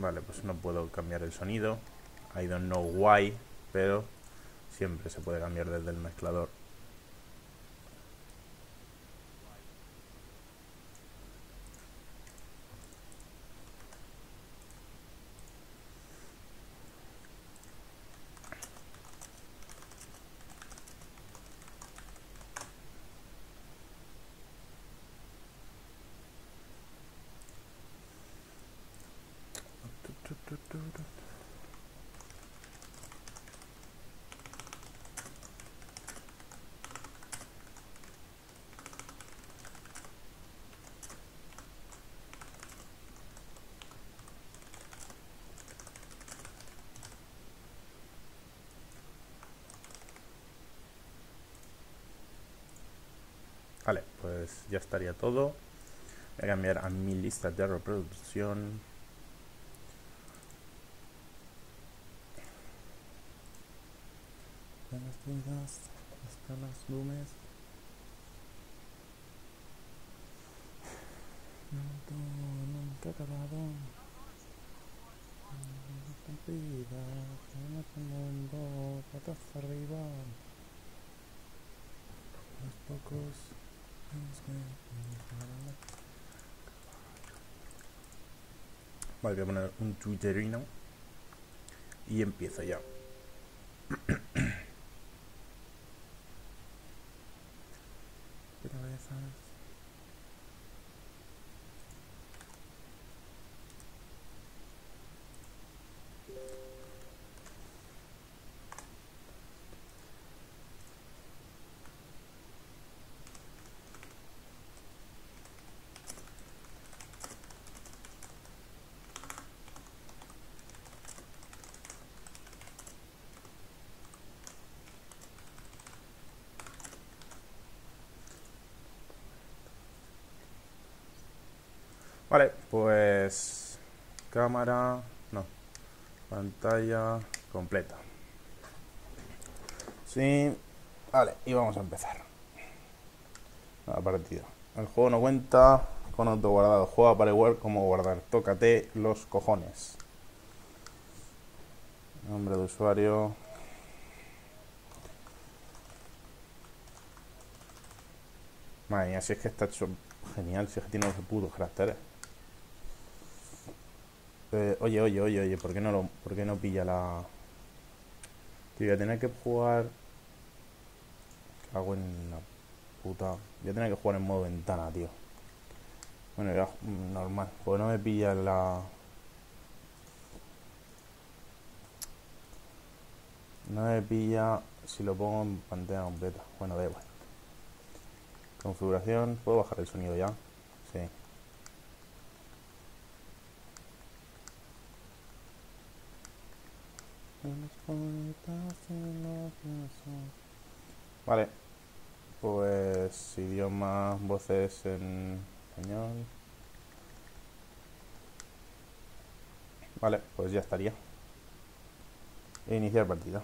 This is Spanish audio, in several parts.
Vale, pues no puedo cambiar el sonido. I don't know why, pero siempre se puede cambiar desde el mezclador. Vale, pues ya estaría todo. Voy a cambiar a mi lista de reproducción. Las vidas, hasta las lumes. No, nunca acabado. Vida, mundo, patas arriba. Los pocos. Vale, voy a poner un twitterino y empiezo ya. Vale, pues cámara, no, pantalla completa. Sí, vale, y vamos a empezar. La partida. El juego no cuenta con auto guardado. Juega para igual como guardar. Tócate los cojones. Nombre de usuario. Madre mía, si es que está hecho genial, si es que tiene los putos caracteres. Oye, oye, oye, oye, ¿por qué no lo, por qué no pilla la. Tío, voy a tener que jugar. Hago en la puta. Voy a tener que jugar en modo ventana, tío. Bueno, ya, normal. Pues no me pilla la. No me pilla si lo pongo en pantalla completa. Bueno, da igual. Configuración. ¿Puedo bajar el sonido ya? Sí. Vale. Pues idioma, voces en español. Vale, pues ya estaría. Iniciar partida.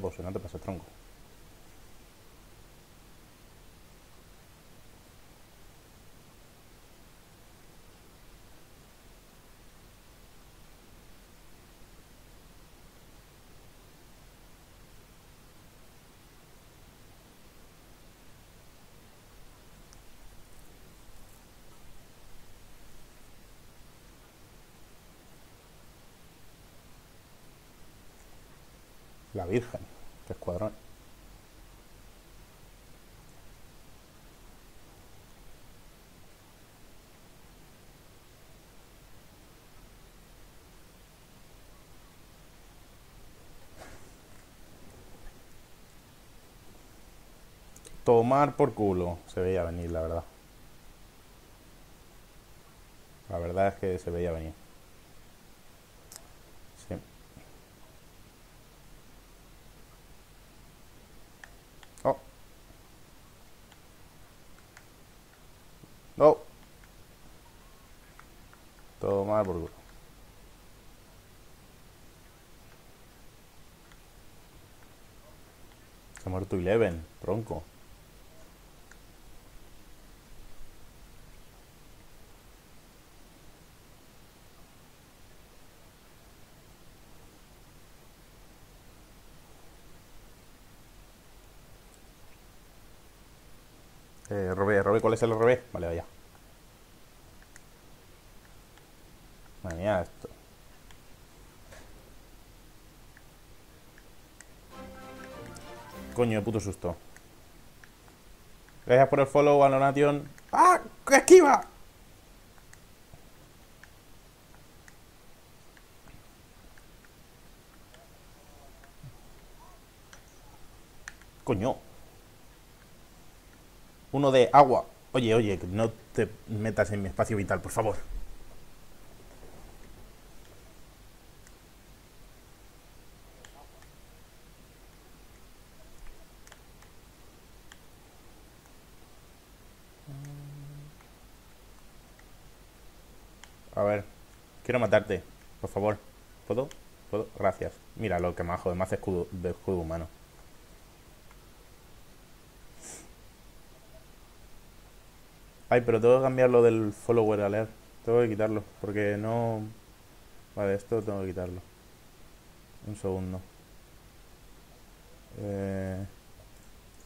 Pose, no te pases, tronco. La Virgen, qué escuadrón. Tomar por culo. Se veía venir, la verdad. La verdad es que se veía venir. Sí. Por. Se ha muerto Eleven, tronco. Eh, robé, robé, ¿cuál es el robé? Vale, vaya. Coño, de puto susto. Gracias por el follow, Alonation. ¡Ah! ¡Que esquiva! Coño. Uno de agua. Oye, oye, no te metas en mi espacio vital, por favor. A ver, quiero matarte, por favor. ¿Puedo? ¿Puedo? Gracias. Mira lo que me de más escudo, de escudo humano. Ay, pero tengo que cambiar lo del follower alert. Tengo que quitarlo, porque no... Vale, esto tengo que quitarlo. Un segundo. Eh,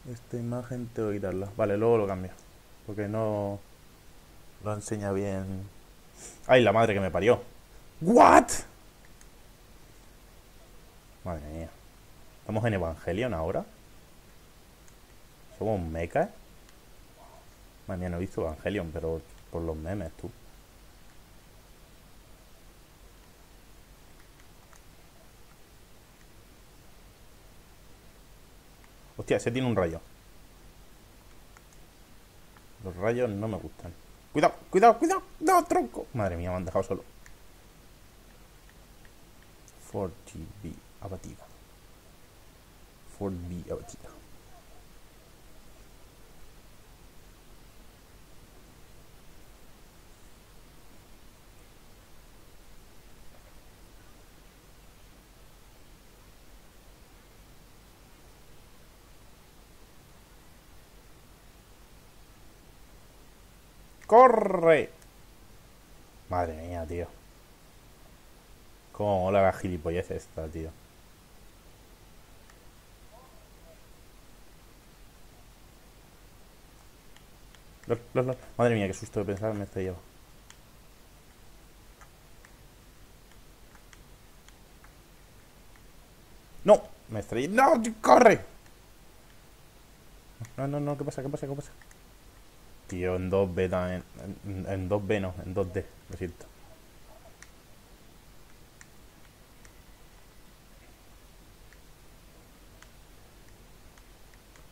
esta imagen tengo que quitarla. Vale, luego lo cambio. Porque no... Lo enseña bien. Ay, la madre que me parió. ¿What? Madre mía. ¿Estamos en Evangelion ahora? ¿Somos mecha? Madre mía, no he visto Evangelion, pero por los memes, tú. Hostia, ese tiene un rayo. Los rayos no me gustan. Cuidado, cuidado, cuidado. No, tronco. Madre mía, me han dejado solo. 4GB abatida. 4B abatida. ¡Corre! Madre mía, tío. Cómo mola la gilipollez esta, tío. Madre mía, qué susto de pensar me estoy llevando. ¡No! Me estrellé. ¡No! ¡Corre! No, no, no, ¿qué pasa? ¿Qué pasa? ¿Qué pasa? Tío, en 2B también. En, 2B no, en 2D, lo siento.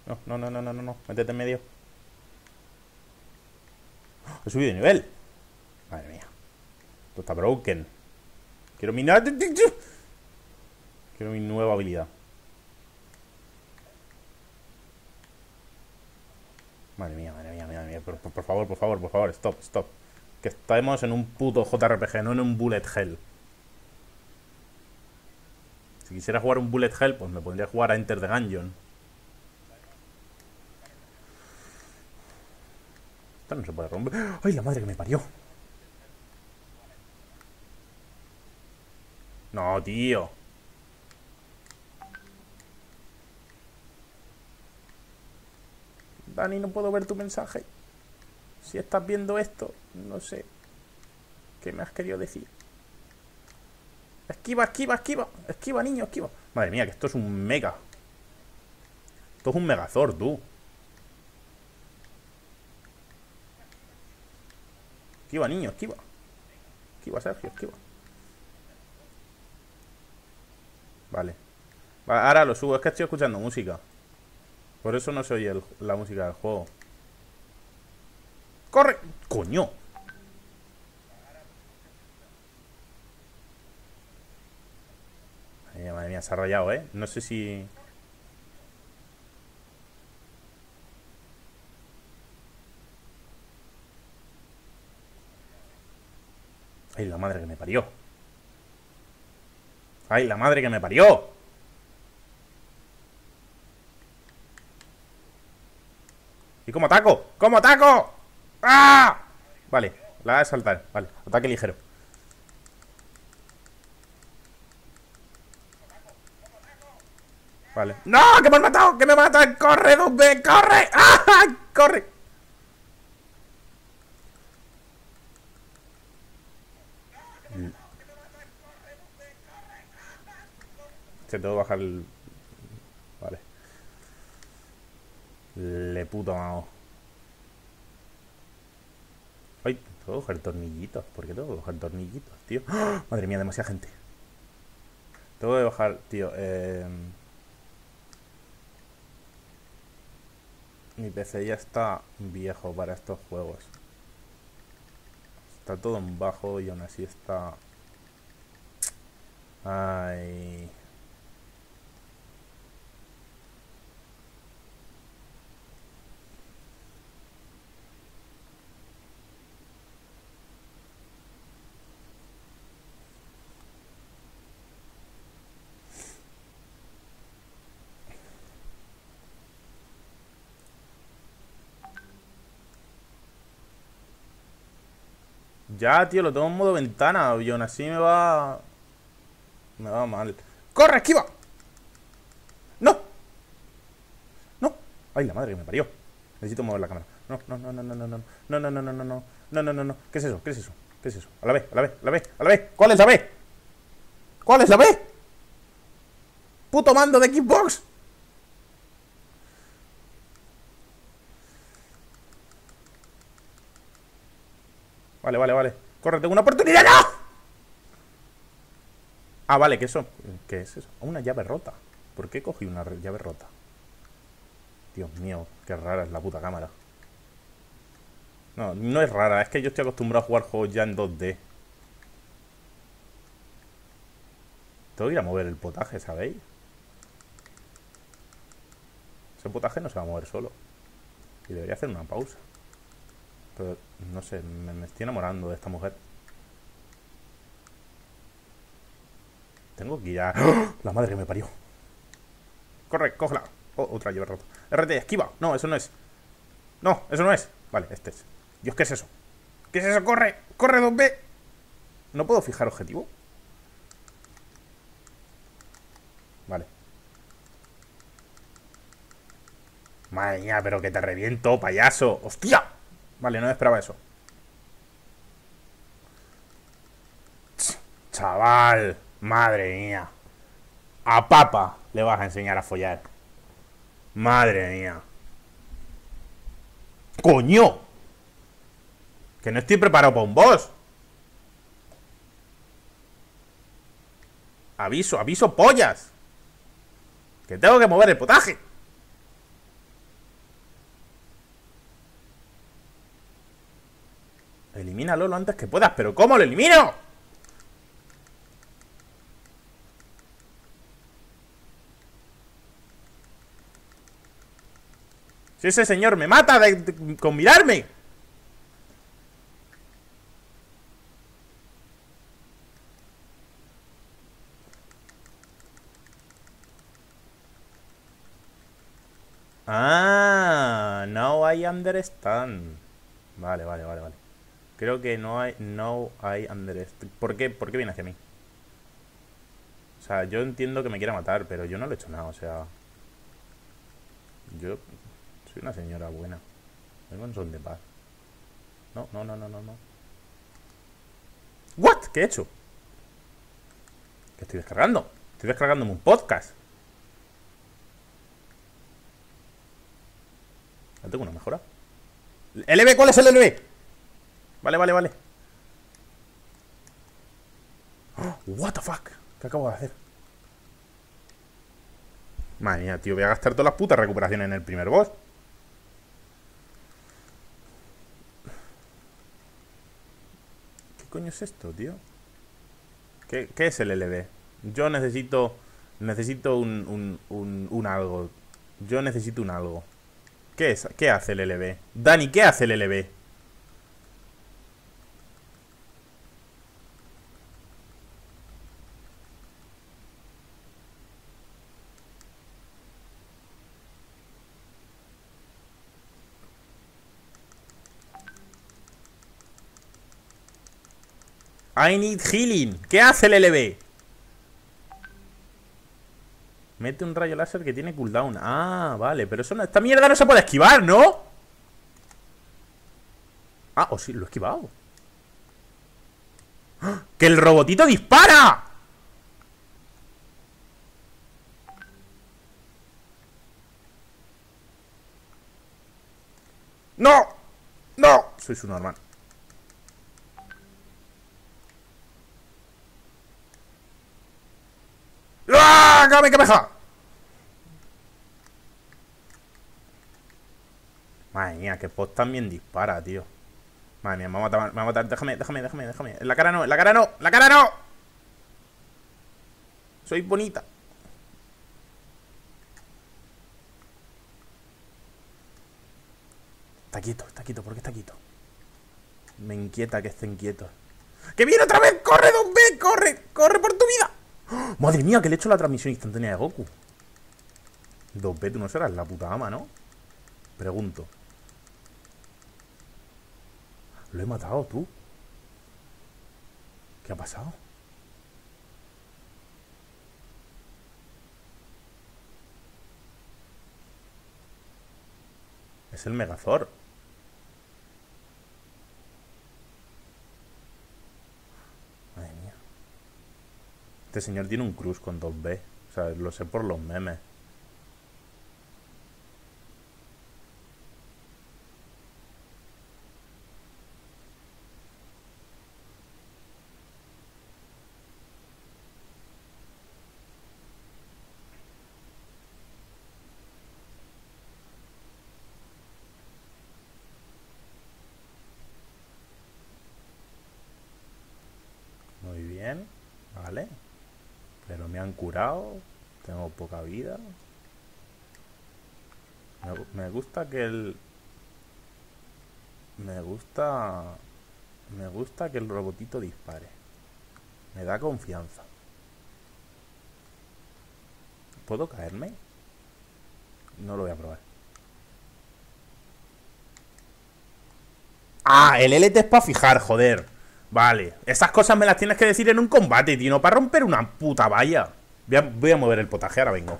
No, no, no, no, no, no. Métete en medio. He subido de nivel. Madre mía. Esto está broken. Quiero mi... Quiero mi nueva habilidad. Madre mía, madre mía, madre mía. Por, por, favor, por favor, por favor, stop, stop. Que estamos en un puto JRPG, no en un bullet hell. Si quisiera jugar un bullet hell, pues me pondría a jugar a Enter the Gungeon. Esto no se puede romper. ¡Ay, la madre que me parió! No, tío. Dani, no puedo ver tu mensaje. Si estás viendo esto, no sé qué me has querido decir. Esquiva, esquiva, esquiva. Esquiva, niño, esquiva. Madre mía, que esto es un mega. Esto es un megazord, tú. Esquiva, niño, esquiva. Esquiva, Sergio, esquiva. Vale. Ahora lo subo, es que estoy escuchando música. Por eso no se oye la música del juego. ¡Corre! ¡Coño! Madre mía, se ha rayado, ¿eh? No sé si... Ay, la madre que me parió. Ay, la madre que me parió. ¿Y cómo ataco? ¿Cómo ataco? ¡Ah! Vale, la de saltar. Vale, ataque ligero. Vale. ¡No! ¡Que me han matado! ¡Que me matan! ¡Corre, 2B! ¡Corre! ¡Ah! ¡Corre! Tengo que bajar el... Vale. Le puto mao. Ay, tengo que coger tornillitos. ¿Por qué tengo que coger tornillitos, tío? ¡Ah! Madre mía, demasiada gente. Tengo que bajar, tío. Eh... Mi PC ya está viejo para estos juegos. Está todo en bajo y aún así está... Ay... Ya, tío, lo tengo en modo ventana aún así me va... Me va mal. ¡Corre, esquiva! ¡No! ¡No! ¡Ay, la madre que me parió! Necesito mover la cámara. No, no, no, no, no, no, no, no, no, no, no, no, no, no, no, no, no. ¿Qué es eso? ¿Qué es eso? ¿Qué es eso? A la vez, a la vez, a la vez, a la vez. ¿Cuál es la B? ¿Cuál es la B? ¡Puto mando de Xbox! Vale, vale, vale. Corre, tengo una oportunidad. Ah, vale, que eso. ¿Qué es eso? Una llave rota. ¿Por qué cogí una llave rota? Dios mío, qué rara es la puta cámara. No, no es rara, es que yo estoy acostumbrado a jugar juegos ya en 2D. Tengo que ir a mover el potaje, ¿sabéis? Ese potaje no se va a mover solo. Y debería hacer una pausa. Pero, no sé, me, estoy enamorando de esta mujer. Tengo que ir a... ¡Oh! La madre que me parió. Corre, cógela. Oh, otra llave rota. RT, esquiva. No, eso no es. No, eso no es. Vale, este es. Dios, ¿qué es eso? ¿Qué es eso? ¡Corre! ¡Corre, 2B! ¿No puedo fijar objetivo? Vale. Madre mía, pero que te reviento, payaso. ¡Hostia! Vale, no esperaba eso. Chaval, madre mía. A papa le vas a enseñar a follar. Madre mía. ¡Coño! Que no estoy preparado para un boss. Aviso, aviso, pollas. Que tengo que mover el potaje. Elimínalo lo antes que puedas. ¿Pero cómo lo elimino? Si ese señor me mata con mirarme. Ah, now I understand. Vale, vale, vale, vale. Creo que no hay, no hay. ¿Por qué? ¿Por qué viene hacia mí? O sea, yo entiendo que me quiera matar, pero yo no le he hecho nada, o sea... Yo soy una señora buena. Vengo en son de paz. No, no, no, no, no, no. ¿What? ¿Qué he hecho? ¿Qué estoy descargando? Estoy descargándome un podcast. ¿No tengo una mejora? ¿LB? ¿Cuál es el LB? Vale, vale, vale. what the fuck? ¿Qué acabo de hacer? Madre tío, voy a gastar todas las putas recuperaciones en el primer boss. ¿Qué coño es esto, tío? ¿Qué, es el LB? Yo necesito... Necesito un, un algo. Yo necesito un algo. ¿Qué es? ¿Qué hace el LB? Dani, ¿qué hace el LB? I need healing. ¿Qué hace el LB? Mete un rayo láser que tiene cooldown. Ah, vale, pero eso no, esta mierda no se puede esquivar, ¿no? Ah, o sí, lo he esquivado. ¡Ah! ¡Que el robotito dispara! ¡No! ¡No! Soy su normal. ¡Ah! ¡Game cabeza! Madre mía, que post también dispara, tío. Madre mía, me va a matar, me va a matar. Déjame, déjame, déjame, déjame. En la cara no, en la cara no, en la cara no. Soy bonita. Está quieto, está quieto, ¿por qué está quieto? Me inquieta que estén quietos. ¡Que viene otra vez! ¡Corre, Don B! ¡Corre! ¡Corre por tu vida! Madre mía, que le he hecho la transmisión instantánea de Goku. 2B, tú no serás la puta ama, ¿no? Pregunto. Lo he matado, tú. ¿Qué ha pasado? Es el Megazord. Madre mía. Este señor tiene un cruz con 2B. O sea, lo sé por los memes. Muy bien, vale. Pero me han Tengo poca vida. Me gusta que el... Me gusta... Me gusta que el robotito dispare. Me da confianza. ¿Puedo caerme? No lo voy a probar. Ah, el LT es para fijar, joder. Vale. Esas cosas me las tienes que decir en un combate, tío. No para romper una puta valla. Voy a, voy a mover el potaje, ahora vengo.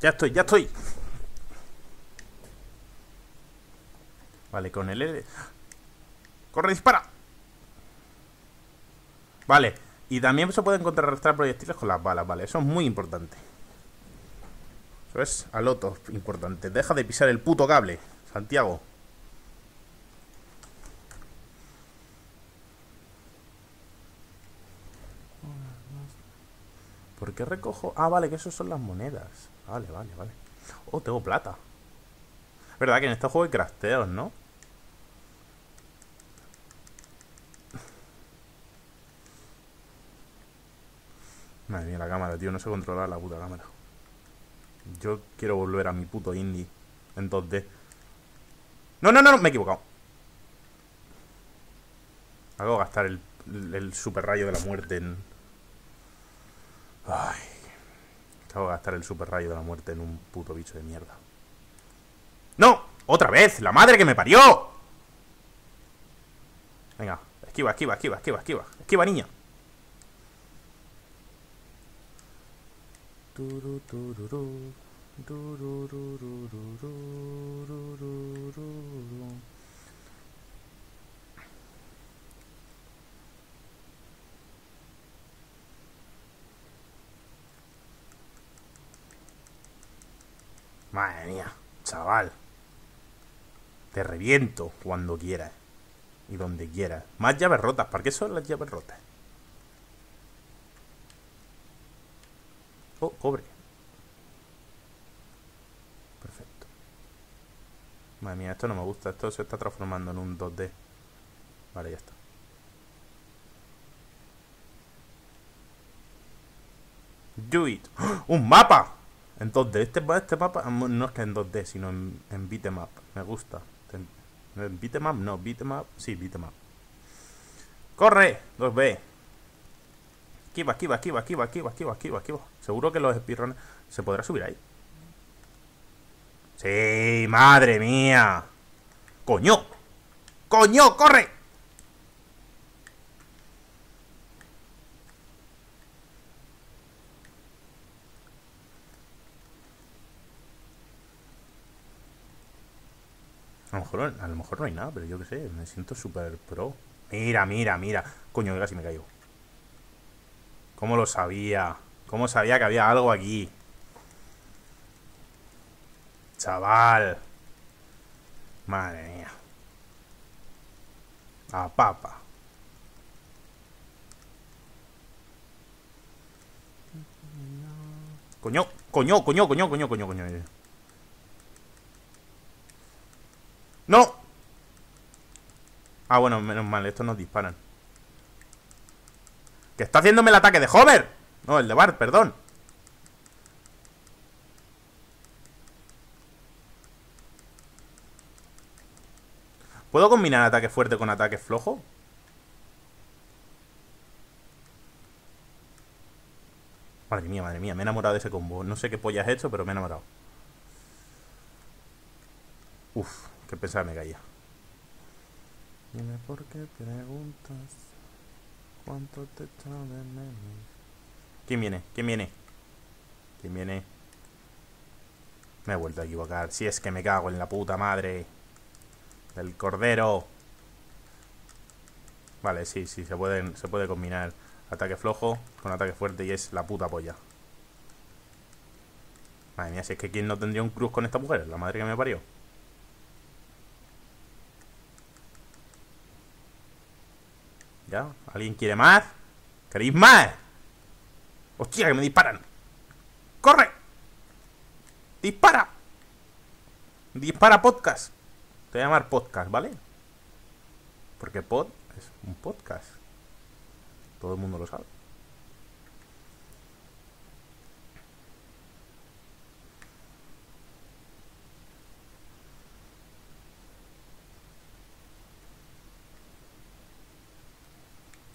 Ya estoy, ya estoy. Vale, con el L. ¡Corre, dispara! Vale, y también se pueden contrarrestar proyectiles con las balas, vale, eso es muy importante. Eso es al otro importante. Deja de pisar el puto cable, Santiago. ¿Por qué recojo? Ah, vale, que eso son las monedas. Vale, vale, vale. Oh, tengo plata. Verdad que en este juego hay crafteos, ¿no? Madre mía, la cámara, tío. No sé controlar la puta cámara. Yo quiero volver a mi puto indie en 2D. No, no, no, no, me he equivocado. Hago gastar el, el, super rayo de la muerte en... Ay. Tengo que gastar el super rayo de la muerte en un puto bicho de mierda. ¡No! ¡Otra vez! ¡La madre que me parió! Venga, esquiva, esquiva, esquiva, esquiva, esquiva. Esquiva, niña. Madre mía, chaval. Te reviento cuando quieras. Y donde quieras. Más llaves rotas. ¿Para qué son las llaves rotas? Oh, cobre. Perfecto. Madre mía, esto no me gusta. Esto se está transformando en un 2D. Vale, ya está. Do it. ¡Ah! ¡Un mapa! En 2D. Este, este mapa no es en 2D, sino en, en beatmap. Me gusta. En beatmap, no, beatmap. Sí, beatmap. ¡Corre! 2B. Kiva, kiva, kiva, kiva, kiva, kiva, kiva, kiva. Seguro que los espirrones... ¿Se podrá subir ahí? Sí, madre mía. ¡Coño! ¡Coño, corre! A lo mejor no hay nada, pero yo qué sé, me siento súper pro. Mira, mira, mira. Coño, casi me caigo. ¿Cómo lo sabía? ¿Cómo sabía que había algo aquí? Chaval. Madre mía. A papa. Coño, coño, coño, coño, coño, coño, coño. ¡No! Ah, bueno, menos mal, estos nos disparan. ¡Que está haciéndome el ataque de Homer! No, el de Bart, perdón. ¿Puedo combinar ataque fuerte con ataque flojo? Madre mía, madre mía, me he enamorado de ese combo. No sé qué polla has hecho, pero me he enamorado. Uf, que pensaba me caía. Dime por qué preguntas cuánto te de menos. ¿Quién viene? ¿Quién viene? ¿Quién viene? Me he vuelto a equivocar. Si es que me cago en la puta madre. El cordero. Vale, sí, sí, se, pueden, se puede combinar ataque flojo con ataque fuerte y es la puta polla. Madre mía, si es que quién no tendría un cruz con esta mujer, la madre que me parió. ¿Ya? ¿Alguien quiere más? ¿Queréis más? ¡Hostia, que me disparan! ¡Corre! ¡Dispara! ¡Dispara podcast! Te voy a llamar podcast, ¿vale? Porque pod es un podcast. Todo el mundo lo sabe.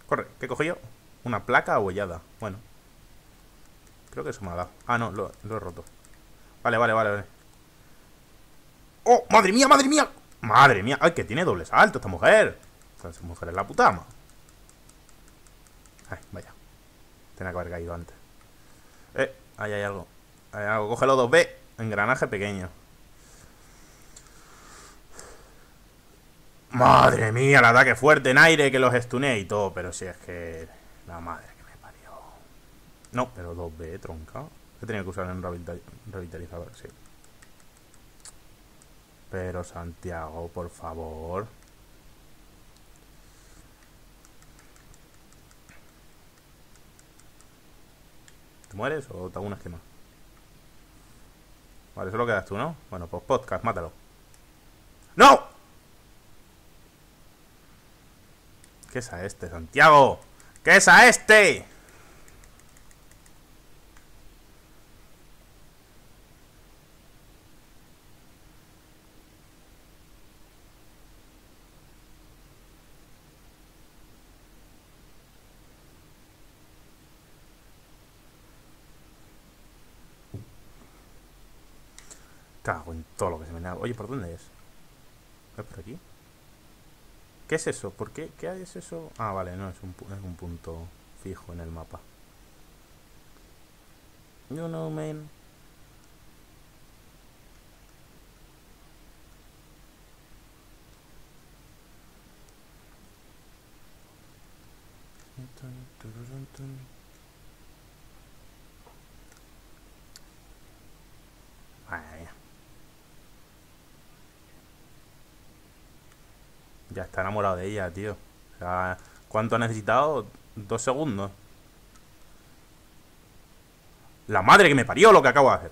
Corre, ¿qué cojo yo? Una placa abollada. Bueno. Creo que eso me ha dado. Ah, no, lo, he roto. Vale, vale, vale, vale. ¡Oh! ¡Madre mía, madre mía! Madre mía, ay, que tiene doble salto esta mujer. Esta mujer es la puta ama. Ay, vaya. Tenía que haber caído antes. Eh, ahí hay algo. Hay algo. Cógelo 2B. Engranaje pequeño. Madre mía, el ataque fuerte en aire que los estune y todo. Pero si es que. La madre que me parió. No, pero 2B, tronca. He tenido que usar en revitalizador, sí. Pero Santiago, por favor. ¿Te mueres o te hago una esquema? Vale, eso lo quedas tú, ¿no? Bueno, pues podcast, mátalo. ¡No! ¿Qué es a este, Santiago? ¿Qué es a este? Cago en todo lo que se me da. Oye, ¿por dónde es? ¿Es por aquí? ¿Qué es eso? ¿Por qué? ¿Qué es eso? Ah, vale, no, es un, es un punto fijo en el mapa. You know, man. Vaya. Ya está enamorado de ella, tío. O sea, ¿cuánto ha necesitado? Dos segundos. La madre que me parió lo que acabo de hacer.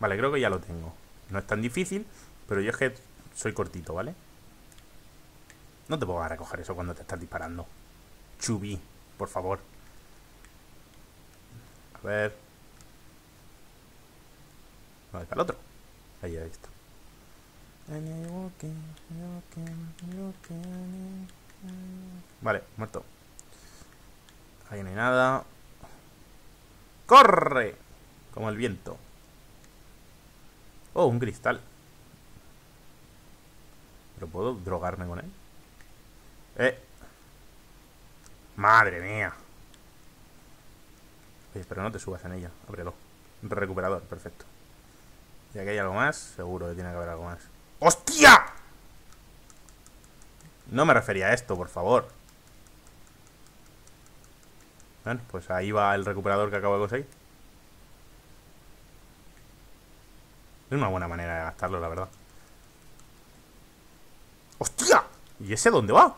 Vale, creo que ya lo tengo. No es tan difícil, pero yo es que soy cortito, ¿vale? No te puedo recoger eso cuando te estás disparando. Chubi, por favor. A ver. ¿Dónde está el otro? Ahí, ahí está. Vale, muerto. Ahí no hay nada. ¡Corre! Como el viento. Oh, un cristal. ¿Pero puedo drogarme con él? Eh. Madre mía. Oye, pero no te subas en ella. Ábrelo. Recuperador, perfecto. ¿Y aquí hay algo más? Seguro que tiene que haber algo más. ¡Hostia! No me refería a esto, por favor. Bueno, pues ahí va el recuperador que acabo de conseguir. Es una buena manera de gastarlo, la verdad. ¡Hostia! ¿Y ese dónde va?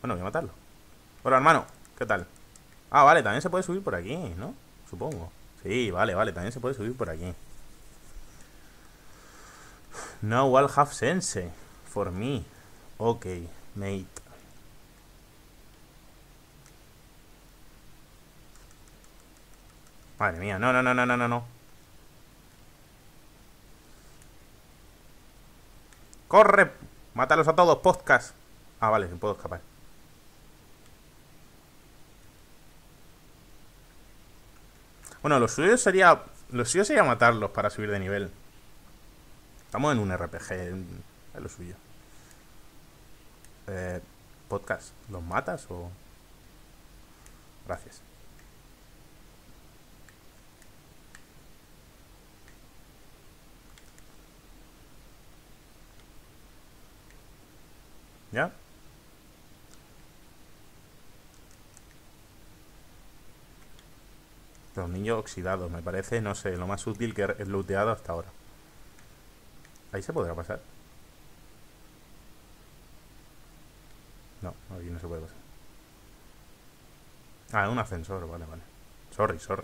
Bueno, voy a matarlo. Hola, hermano. ¿Qué tal? Ah, vale, también se puede subir por aquí, ¿no? Supongo. Sí, vale, vale, también se puede subir por aquí. No will have sense for me. Ok, mate. Madre mía, no, no, no, no, no, no. ¡Corre! ¡Mátalos a todos, podcast! Ah, vale, me puedo escapar. Bueno, lo suyo sería. Lo suyo sería matarlos para subir de nivel. Estamos en un RPG. Es lo suyo. Eh, podcast. ¿Los matas o.? Gracias. ¿Ya? Los niños oxidados, me parece, no sé, lo más útil que he looteado hasta ahora. Ahí se podrá pasar. No, aquí no se puede pasar. Ah, un ascensor, vale, vale. Sorry, sorry.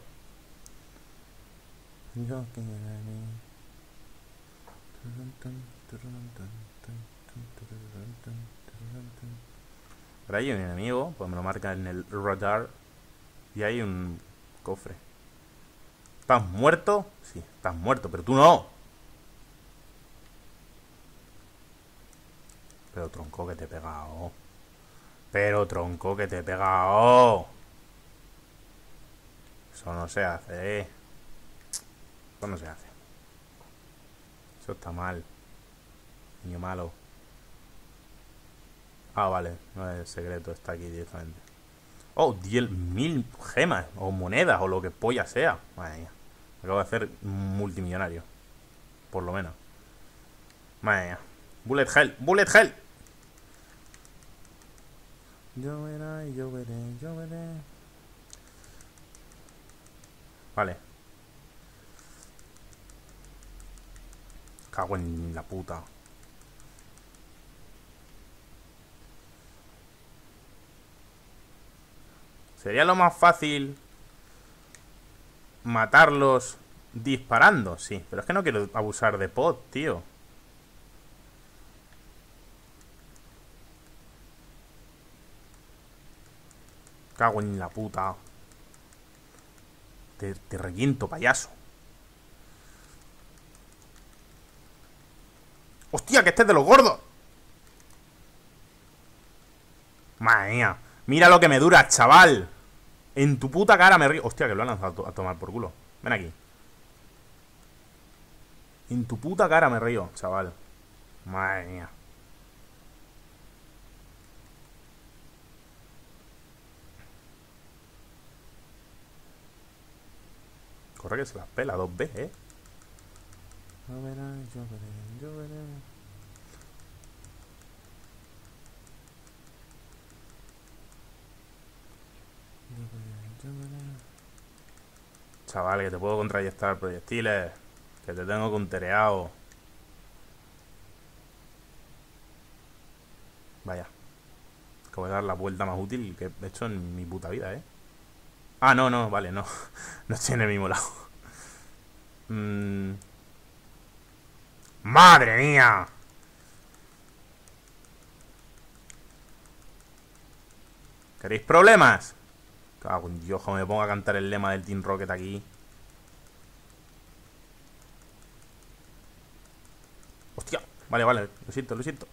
Ahí hay un enemigo, pues me lo marca en el radar. Y hay un cofre. ¿Estás muerto? Sí, estás muerto, pero tú no. Pero tronco que te he pegado. Pero tronco que te he pegado. Eso no se hace, eh. Eso no se hace. Eso está mal. Niño malo. Ah, vale. No es secreto, está aquí directamente. Oh, 10.000 gemas o monedas o lo que polla sea. Madre mía. acabo de hacer multimillonario. Por lo menos. Madre. Bullet hell, bullet hell. Yo veré, yo veré, yo veré. Vale. Cago en la puta. Sería lo más fácil matarlos disparando, sí. Pero es que no quiero abusar de pot, tío. Cago en la puta. Te, te reviento, payaso. ¡Hostia, que este es de los gordos! Madre mía. Mira lo que me dura, chaval. En tu puta cara me río. Hostia, que lo han lanzado a tomar por culo. Ven aquí. En tu puta cara me río, chaval. Madre mía. Corre que se las pela, dos b ¿eh? Chaval, que te puedo contrayectar proyectiles. Que te tengo contereado. Vaya. Acabo de dar la vuelta más útil que he hecho en mi puta vida, ¿eh? Ah, no, no, vale, no. No estoy en el mismo lado. Mm. ¡Madre mía! ¿Queréis problemas? Cago en Dios, me pongo a cantar el lema del Team Rocket aquí. Hostia, vale, vale, lo siento, lo siento.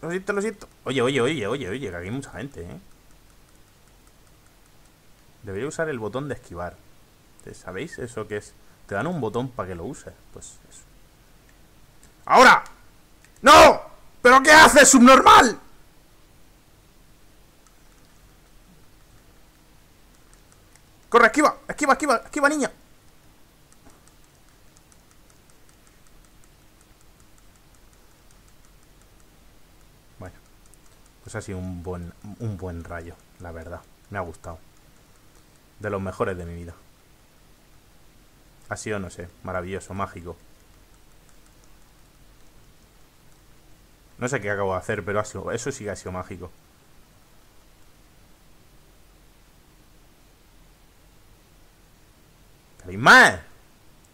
Lo siento, lo siento. Oye, oye, oye, oye, oye, que aquí hay mucha gente, ¿eh? Debería usar el botón de esquivar. ¿Sabéis eso que es? Te dan un botón para que lo uses. Pues eso. ¡Ahora! ¡No! ¿Pero qué haces, subnormal? ¡Corre, esquiva! ¡Esquiva, esquiva! ¡Esquiva, niña! Bueno. Pues ha sido un buen, un buen rayo, la verdad. Me ha gustado. De los mejores de mi vida. Ha sido, no sé, maravilloso, mágico. No sé qué acabo de hacer, pero eso sí que ha sido mágico. ¿Queréis más?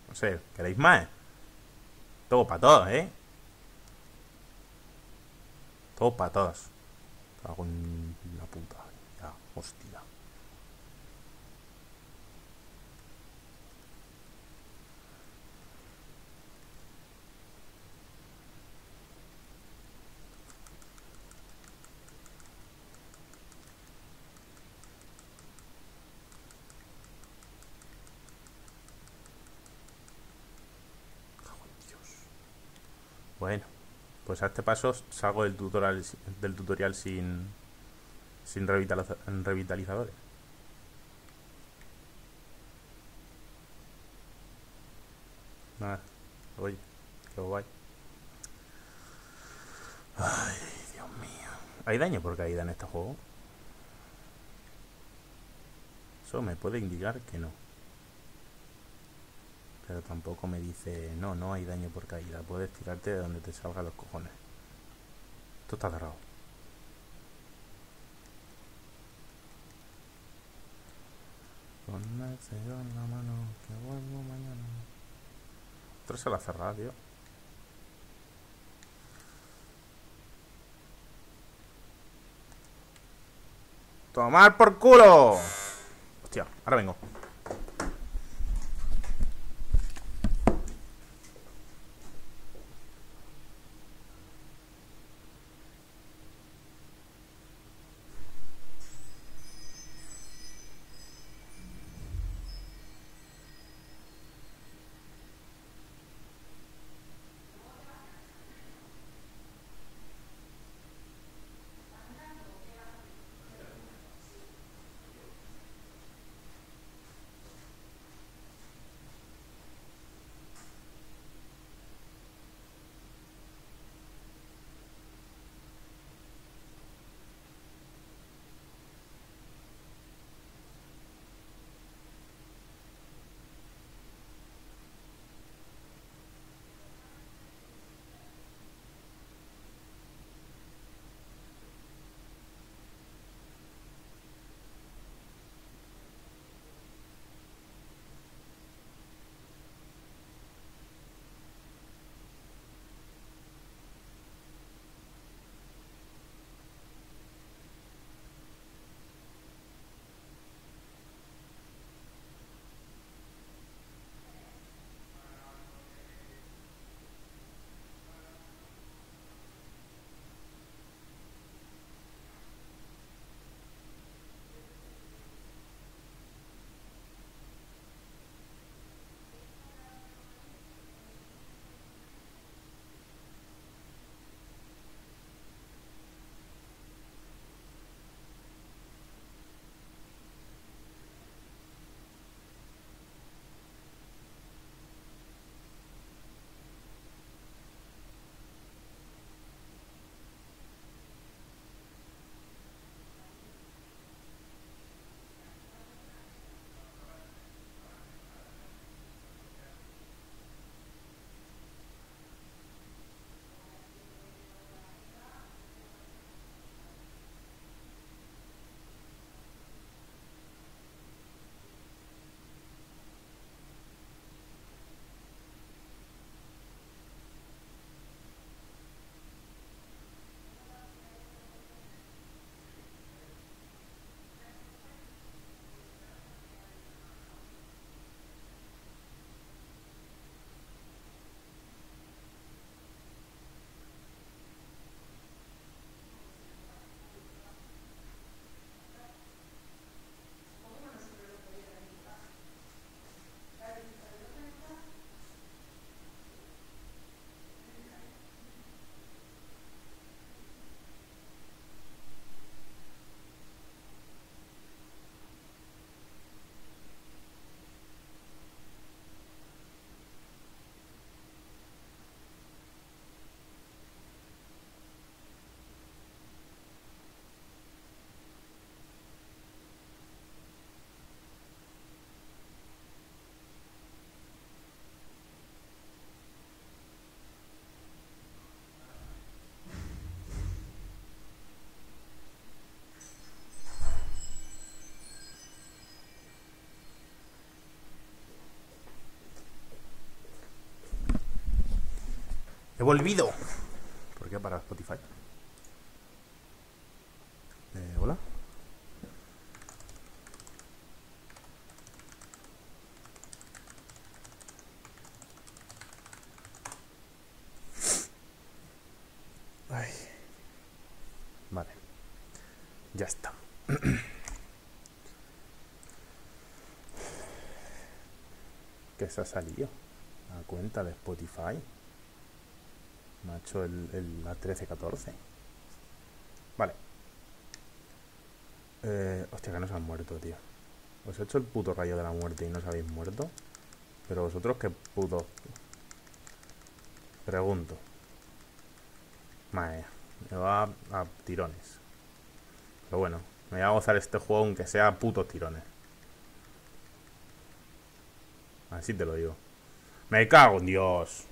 No sé, ¿queréis más? Todo para todos, ¿eh? Todo para todos. Cago en la puta. Ya, hostia. Bueno, pues a este paso salgo del tutorial, del tutorial sin, sin revitalizadores. Nada, oye, qué guay. Ay, Dios mío. ¿Hay daño por caída en este juego? Eso me puede indicar que no. Pero tampoco me dice, no, no hay daño por caída. Puedes tirarte de donde te salga los cojones. Esto está cerrado. Con el en la mano, que vuelvo mañana. Otra se la cerrada, tío. ¡Tomar por culo! Hostia, ahora vengo. He volvido. ¿Por qué para Spotify? Eh, Hola. Ay. Vale. Ya está. ¿Qué se ha salido? A cuenta de Spotify. Me ha hecho el, el la 13-14. Vale. Eh, hostia, que no se han muerto, tío. Os he hecho el puto rayo de la muerte y no os habéis muerto. Pero vosotros, qué puto. Pregunto. Madre, me va a, a tirones. Pero bueno, me voy a gozar este juego aunque sea putos tirones. Así te lo digo. Me cago en Dios.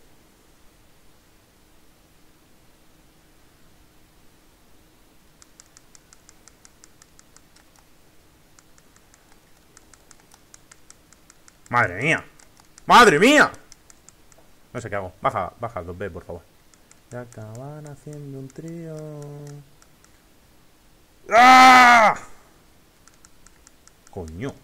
Madre mía. Madre mía. No sé qué hago. Baja, baja el 2B, por favor. Y acaban haciendo un trío. ¡Ah! Coño.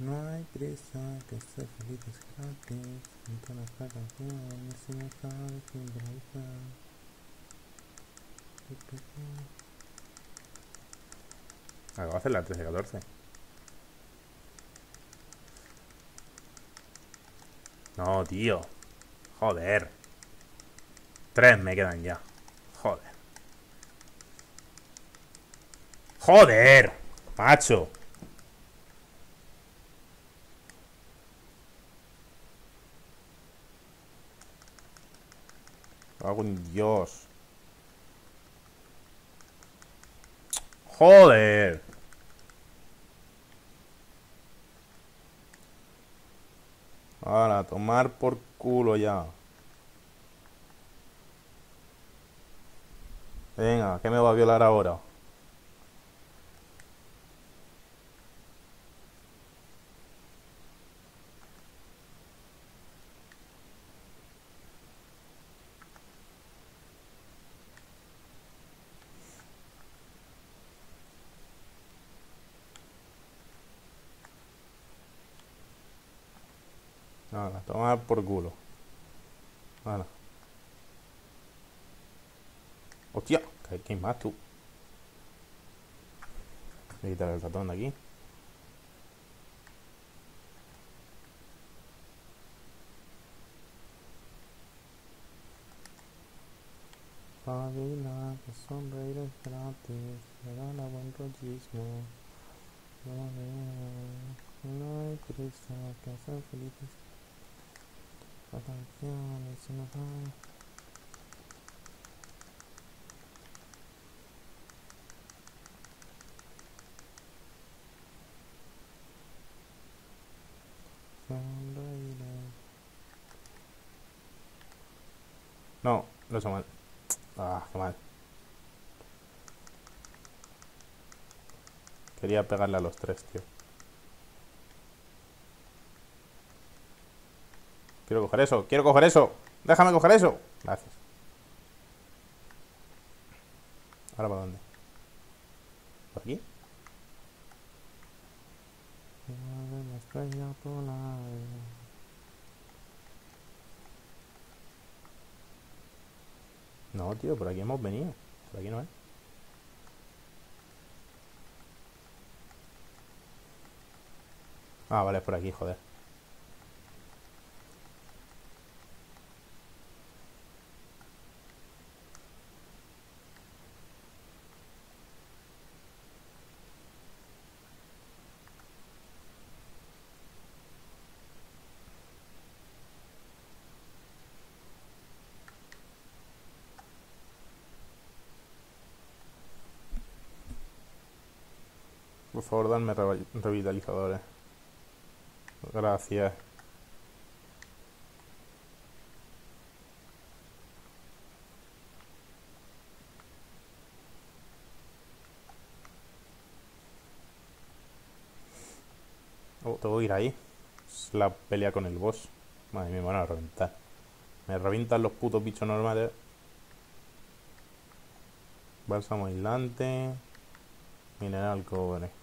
No hay prisa, que ser feliz es gratis. Todas las canciones, si no sabes improvisar. Acabo de hacer la 13-14. No, tío. Joder. Tres me quedan ya. Joder. Joder. Macho. Hago en Dios. Joder. Ahora, tomar por culo ya. Venga, ¿qué me va a violar ahora? Nada, tomar por culo. Nada. Hostia, que más tú. Voy a quitar el ratón de aquí. Pavila, que sonreír es gratis, regala buen rollismo. No, hay prisa, que ser felices. Es una va. Sonreiré. No, lo hecho mal. Ah, qué mal. Quería pegarle a los tres, tío. Quiero coger eso, quiero coger eso. Déjame coger eso. Gracias. ¿Ahora para dónde? ¿Por aquí? No, tío, por aquí hemos venido. Por aquí no es. Ah, vale, es por aquí, joder. Por favor, revi- revitalizadores. Gracias. Oh, tengo que ir ahí. Es la pelea con el boss. Madre mía, me van a reventar. Me revientan los putos bichos normales. Bálsamo aislante. Mineral cobre.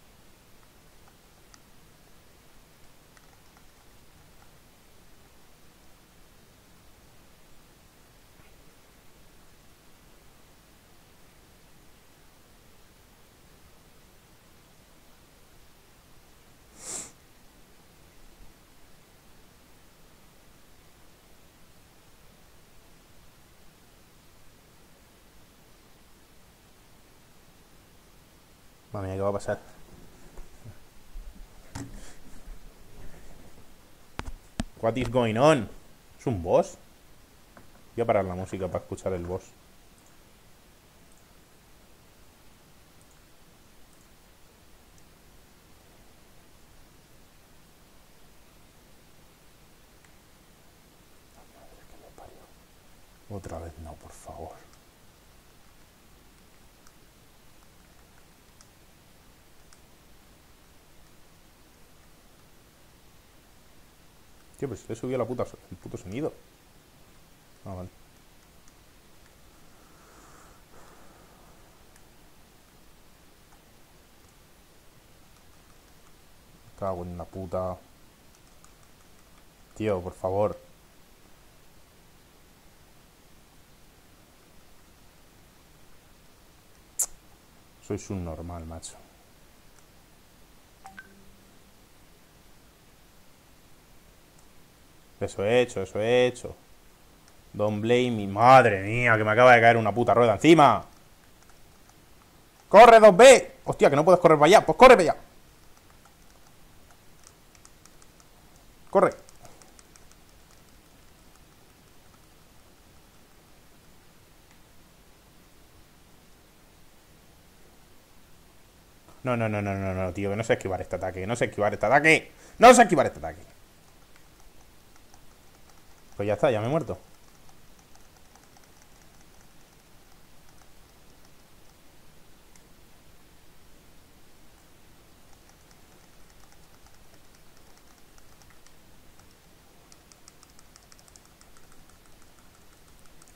Pasar? What is going on? ¿Es un boss? Voy a parar la música para escuchar el boss. Otra vez no, por favor. Tío, pues he subido la puta, el puto sonido. Ah, vale. Cago en la puta. Tío, por favor. Sois un normal, macho. Eso he hecho, eso he hecho. Don't blame me. Madre mía, que me acaba de caer una puta rueda encima. ¡Corre, 2B! Hostia, que no puedes correr para allá. Pues corre para allá. Corre. No, no, no, no, no, no, tío, que no sé esquivar este ataque, que no sé esquivar este ataque. No sé esquivar este ataque. Pues ya está, ya me he muerto.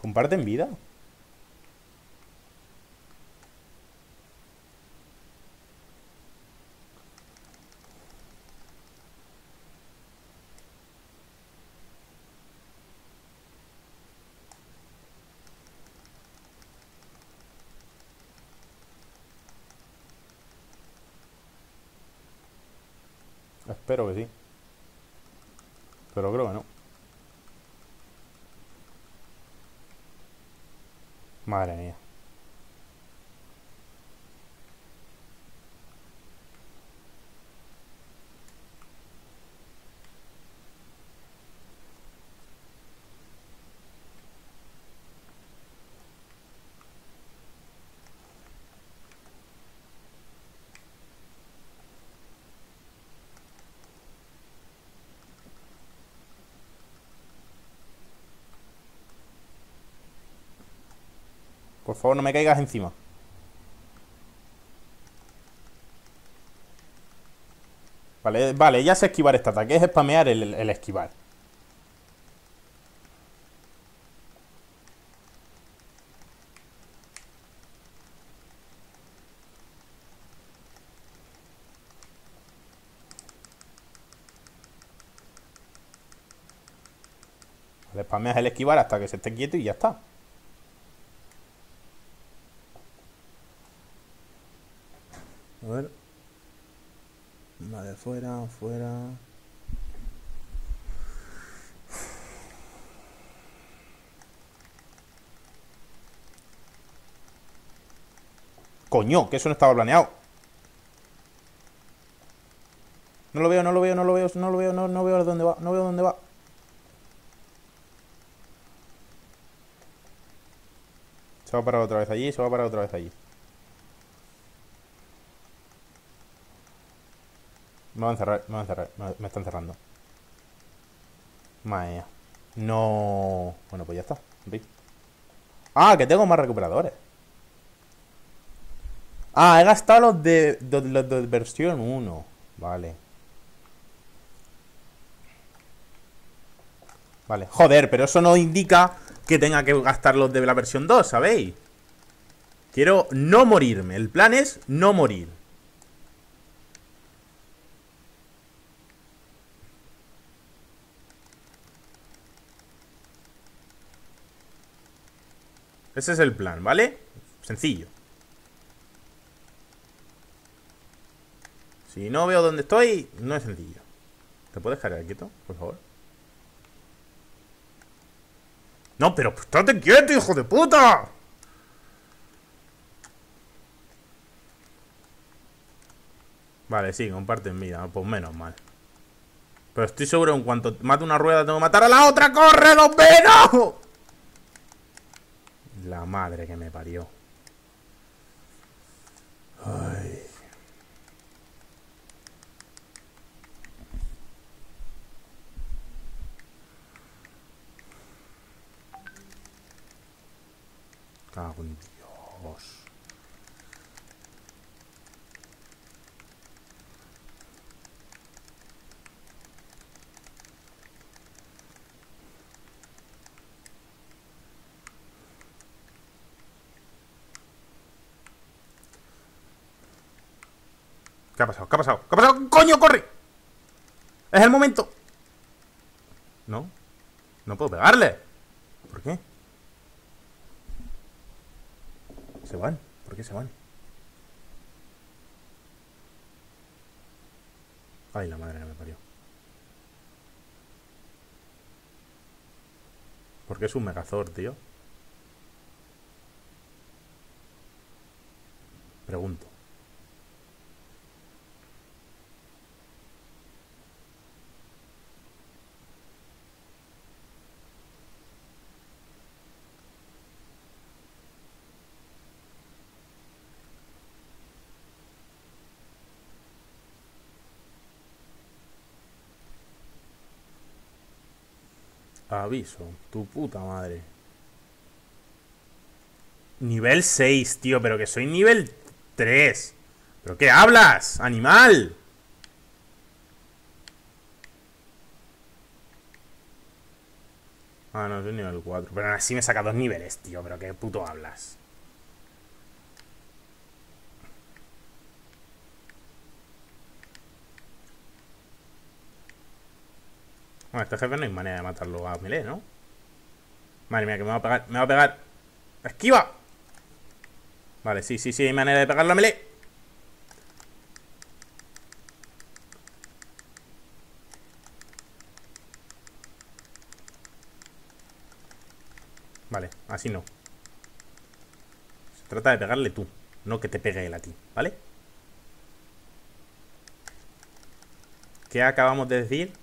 ¿Comparten vida? Espero que sí. Pero creo que no. Madre mía. Por favor, no me caigas encima. Vale, vale, ya sé esquivar este ataque. Es spamear el, el esquivar. Vale, spameas el esquivar hasta que se esté quieto y ya está. A ver. Vale, fuera, fuera. Coño, que eso no estaba planeado. No lo veo, no lo veo, no lo veo, no lo veo, no, no veo dónde va, no veo dónde va. Se va a parar otra vez allí, se va a parar otra vez allí. Me va a encerrar, me va a encerrar, me, están cerrando. Madre No. Bueno, pues ya está. Ah, que tengo más recuperadores. Ah, he gastado los de, los de versión 1. Vale. Vale, joder, pero eso no indica que tenga que gastar los de la versión 2, ¿sabéis? Quiero no morirme. El plan es no morir. Ese es el plan, ¿vale? Sencillo. Si no veo dónde estoy, no es sencillo. ¿Te puedes dejar quieto, por favor? No, pero estate quieto, hijo de puta. Vale, sí, comparten vida. Pues menos mal. Pero estoy seguro en cuanto mate una rueda tengo que matar a la otra. ¡Corre, los venos! La madre que me parió Dios. ¿Qué ha pasado? ¿Qué ha pasado? ¿Qué ha pasado? ¡Coño, corre! ¡Es el momento! No. No puedo pegarle. ¿Por qué? Se van. ¿Por qué se van? Ay, la madre que me parió. ¿Por qué es un megazord, tío? Pregunto. Aviso, tu puta madre. Nivel 6, tío, pero que soy nivel 3. ¿Pero qué hablas, animal? Ah, no, soy nivel 4. Pero así me saca dos niveles, tío. ¿Pero qué puto hablas? Bueno, este jefe no hay manera de matarlo a melee, ¿no? Madre mía, que me va a pegar. Me va a pegar. ¡Esquiva! Vale, sí, sí, sí, hay manera de pegarlo a melee. Vale, así no. Se trata de pegarle tú, no que te pegue él a ti, ¿vale? ¿Qué acabamos de decir?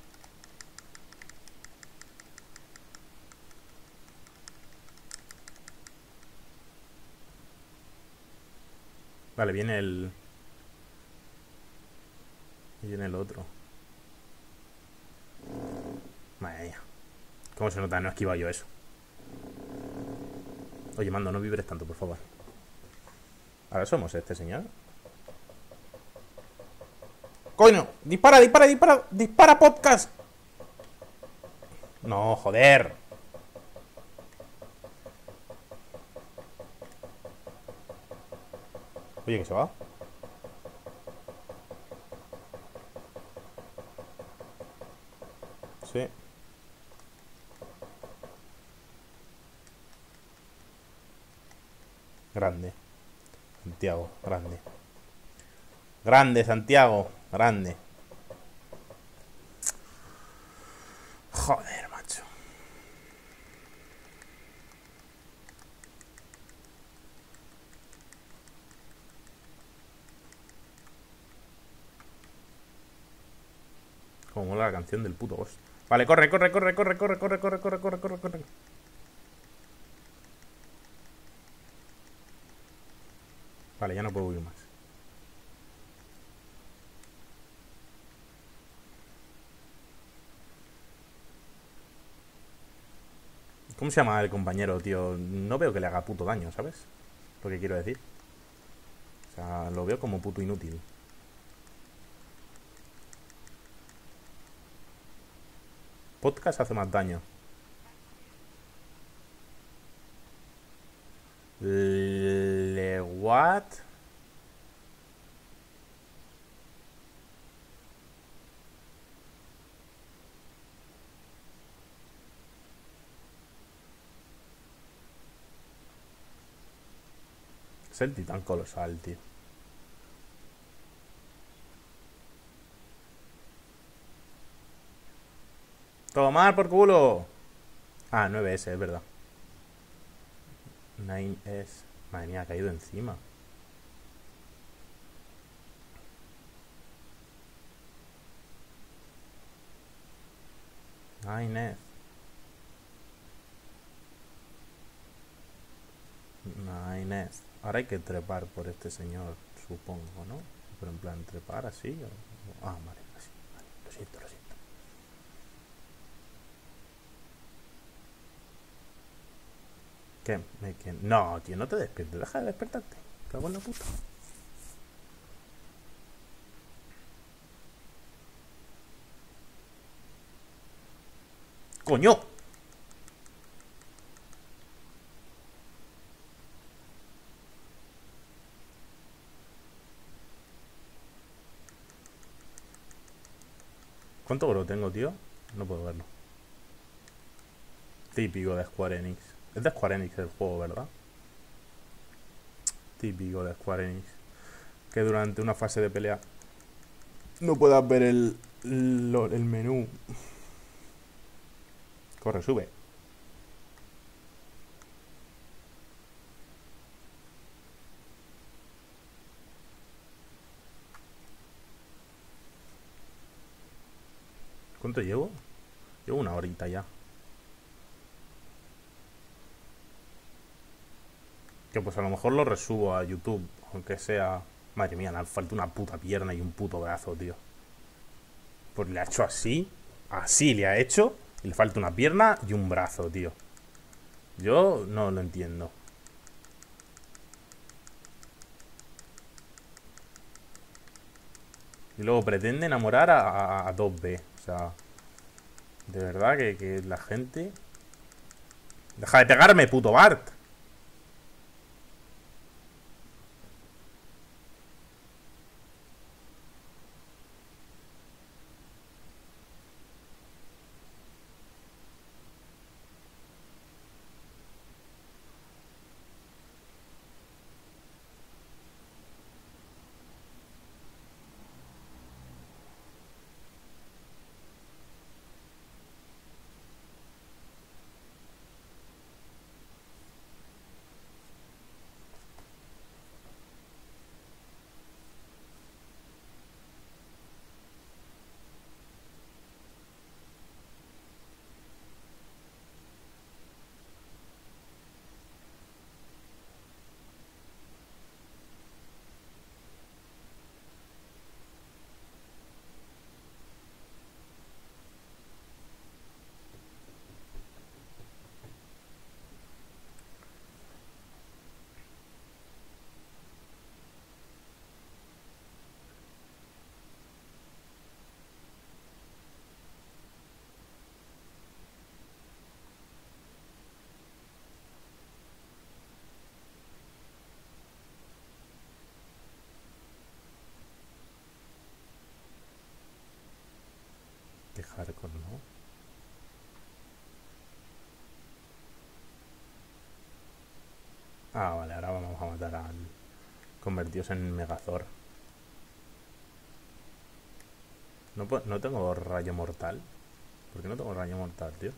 Vale, viene el... Y viene el otro. Madre. ¿Cómo se nota? No he esquivado yo eso. Oye, mando, no vibres tanto, por favor. Ahora somos este señor. ¡Coño! ¡Dispara, dispara, dispara! ¡Dispara, podcast! No, joder. Oye, que se va. Sí. Grande. Santiago, grande. Grande, Santiago, grande. Joder, macho. Como mola la del puto boss. Vale, corre, corre, corre, corre, corre, corre, corre, corre, corre, corre, corre. Vale, ya no puedo huir más. ¿Cómo se llama el compañero, tío? No veo que le haga puto daño, ¿sabes? Lo que quiero decir. O sea, lo veo como puto inútil. podcast hace más daño. Le what? Es el titán colosal, tío. Tomar por culo. Ah, 9S, es verdad. 9S. Madre mía, ha caído encima. Nine S. Nine S. Ahora hay que trepar por este señor, supongo, ¿no? Pero en plan, trepar así. O... Ah, vale, así. Vale. Lo siento, lo siento. No, tío, no te despiertes. Deja de despertarte. Cago en la puta. ¡Coño! ¿Cuánto oro tengo, tío? No puedo verlo. Típico de Square Enix. Es de Square Enix el juego, ¿verdad? Típico de Square Enix. Que durante una fase de pelea no puedas ver el, el menú. Corre, sube. ¿Cuánto llevo? Llevo una horita ya. Pues a lo mejor lo resubo a YouTube, aunque sea... Madre mía, le falta una puta pierna y un puto brazo, tío. Pues le ha hecho así, así le ha hecho, y le falta una pierna y un brazo, tío. Yo no lo entiendo. Y luego pretende enamorar a, a- a 2B. O sea, de verdad que, que la gente... Deja de pegarme, puto Bart. Convertidos en Megazord. No, no tengo rayo mortal. ¿Por qué no tengo rayo mortal, tío?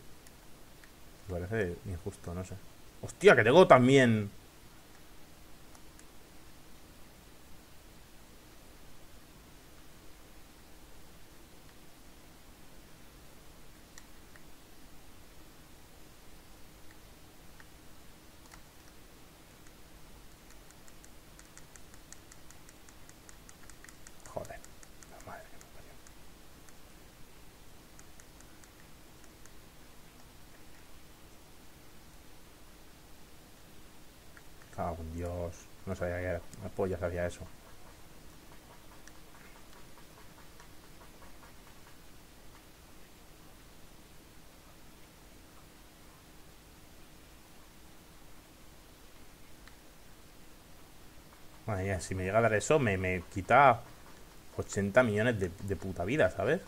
Me parece injusto, no sé. ¡Hostia, que tengo también! Joder, la madre que me parió. Cago en No sabía que era. hacía eso. Madre si me llega a dar eso, me, me quita 80 millones de, de puta vida, ¿sabes?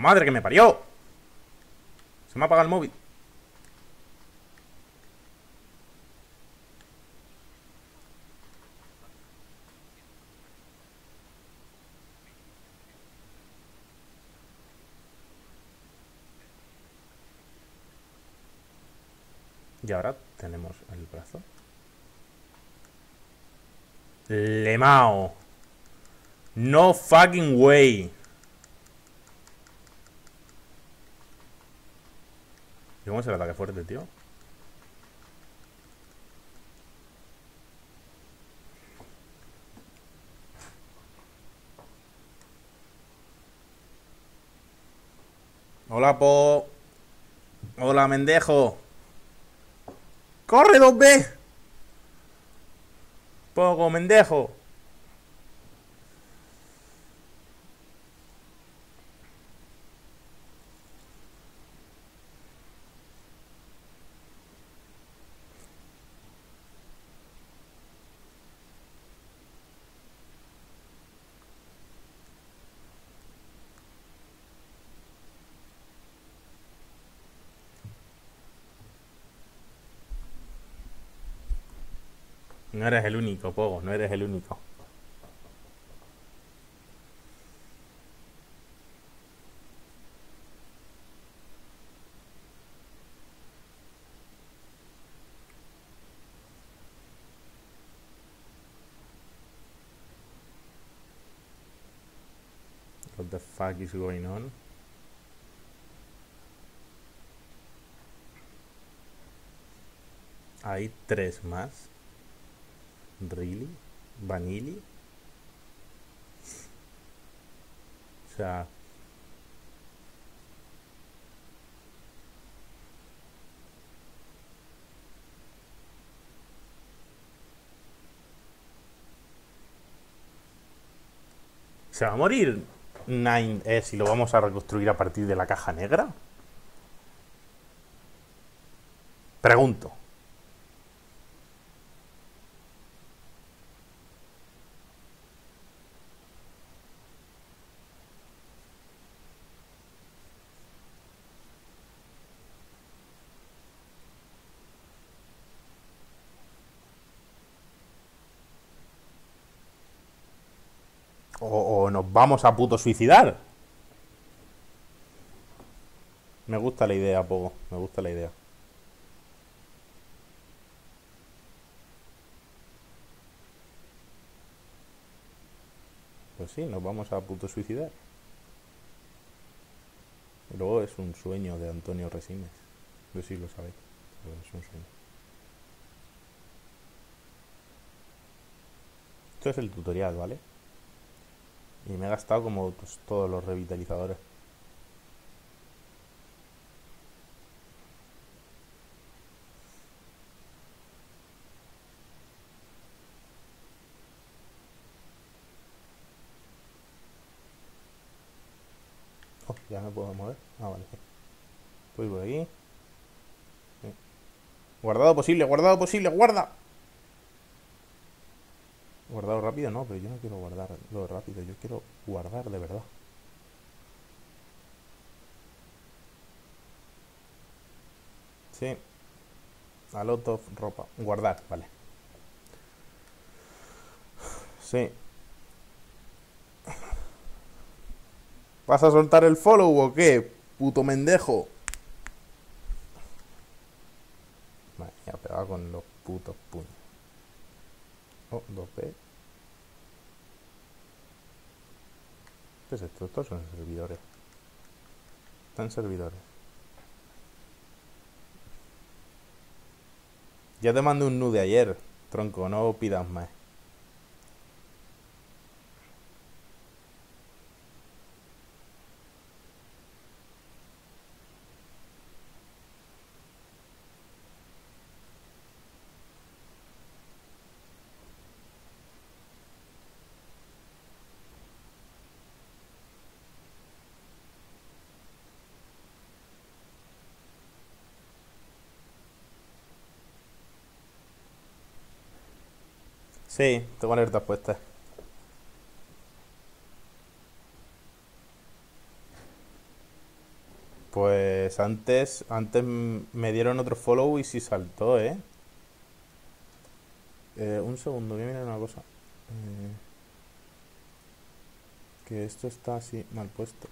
¡La madre que me parió! Se me ha apagado el móvil. Y ahora tenemos el brazo. Lemao. No fucking way. Cómo es el ataque fuerte, tío? Hola, Po. Hola, mendejo. ¡Corre, 2B! Poco, mendejo. Eres el único, Pogo, no eres el único. What the fuck is going on? Hay tres más. Really? Vanilli? O sea... ¿Se va a morir Nine S y lo vamos a reconstruir a partir de la caja negra? Pregunto. O, o nos vamos a puto suicidar. Me gusta la idea, Pogo. Me gusta la idea. Pues sí, nos vamos a puto suicidar. Luego es un sueño de Antonio Resines. Sé si lo sabéis. es un sueño. Esto es el tutorial, ¿vale? Y me he gastado como pues, todos los revitalizadores. Oh, ya me puedo mover. Ah, vale. Voy por aquí. Guardado posible, guardado posible, guarda. Guardado no, pero yo no quiero guardarlo rápido, yo quiero guardar de verdad. Sí. A lot of ropa. Guardar, vale. Sí. ¿Vas a soltar el follow o qué? Puto mendejo. Vale, ya pegado con los putos puños. Oh, 2B. ¿Qué es esto? Estos son servidores. Están servidores. Ya te mandé un nude ayer, tronco, no pidas más. Sí, tengo alertas puestas. Pues antes, antes me dieron otro follow y sí saltó, ¿eh? eh un segundo, voy a mirar una cosa. Eh, que esto está así mal puesto.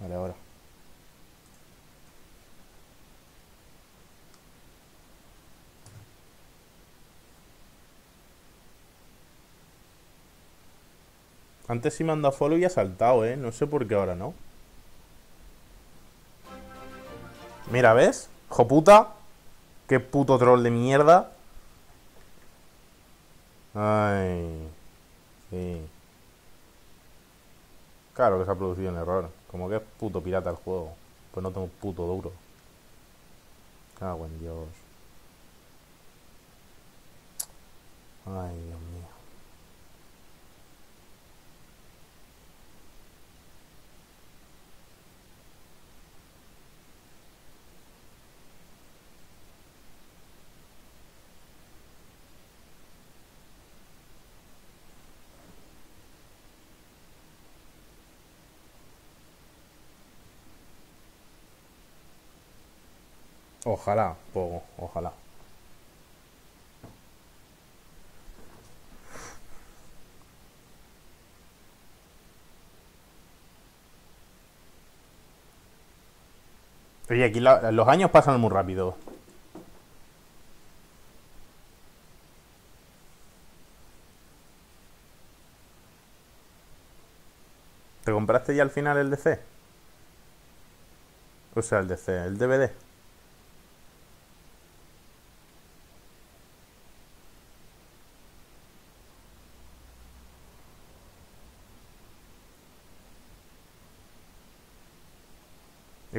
Vale, ahora. Antes sí me han dado follow y ha saltado, ¿eh? No sé por qué ahora no. Mira, ¿ves? Joputa. Qué puto troll de mierda. Ay. Sí. Claro que se ha producido un error. Como que es puto pirata el juego. Pues no tengo puto duro. Cago en Dios. Ay, Dios mío. Ojalá, poco, ojalá. Oye, aquí los años pasan muy rápido. ¿Te compraste ya al final el DC? O sea, el DC, el DVD.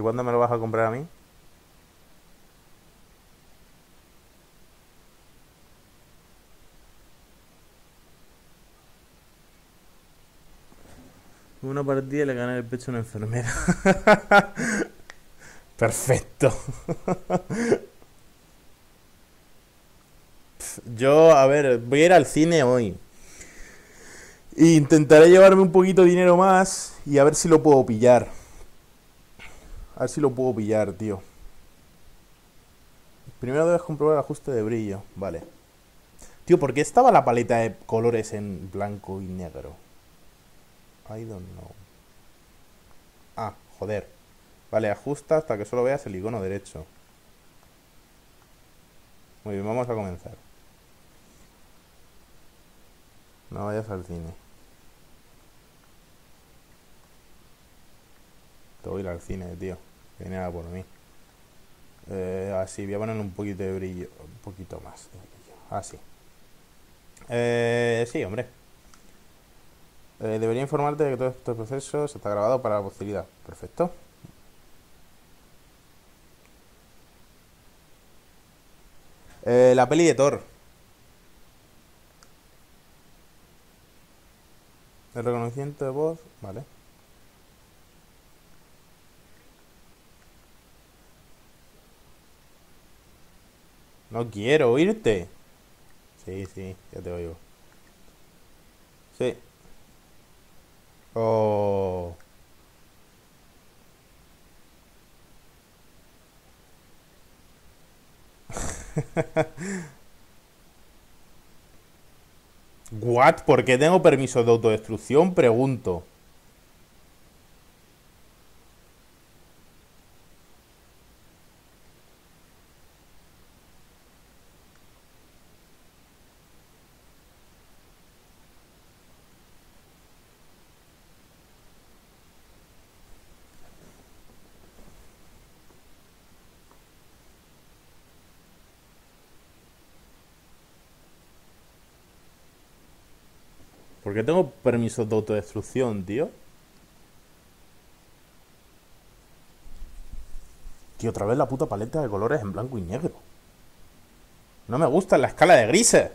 Cuándo me lo vas a comprar a mí? Una partida y le gané el pecho a una enfermera. Perfecto. Yo, a ver, voy a ir al cine hoy. E intentaré llevarme un poquito de dinero más y a ver si lo puedo pillar. A ver si lo puedo pillar, tío. Primero debes comprobar el ajuste de brillo. Vale. Tío, ¿por qué estaba la paleta de colores en blanco y negro? I don't know. Ah, joder. Vale, ajusta hasta que solo veas el icono derecho. Muy bien, vamos a comenzar. No vayas al cine. Te voy a ir al cine, tío. Viene nada por mí. Eh, así, voy a poner un poquito de brillo. Un poquito más. Así. Eh, sí, hombre. Eh, debería informarte de que todo este proceso está grabado para la posteridad. Perfecto. Eh, la peli de Thor. El reconocimiento de voz. Vale. No quiero oírte. Sí, sí, ya te oigo. Sí. Oh. What? ¿Por qué tengo permiso de autodestrucción? Pregunto. Qué tengo permiso de autodestrucción, tío? Tío, otra vez la puta paleta de colores en blanco y negro. No me gusta la escala de grises.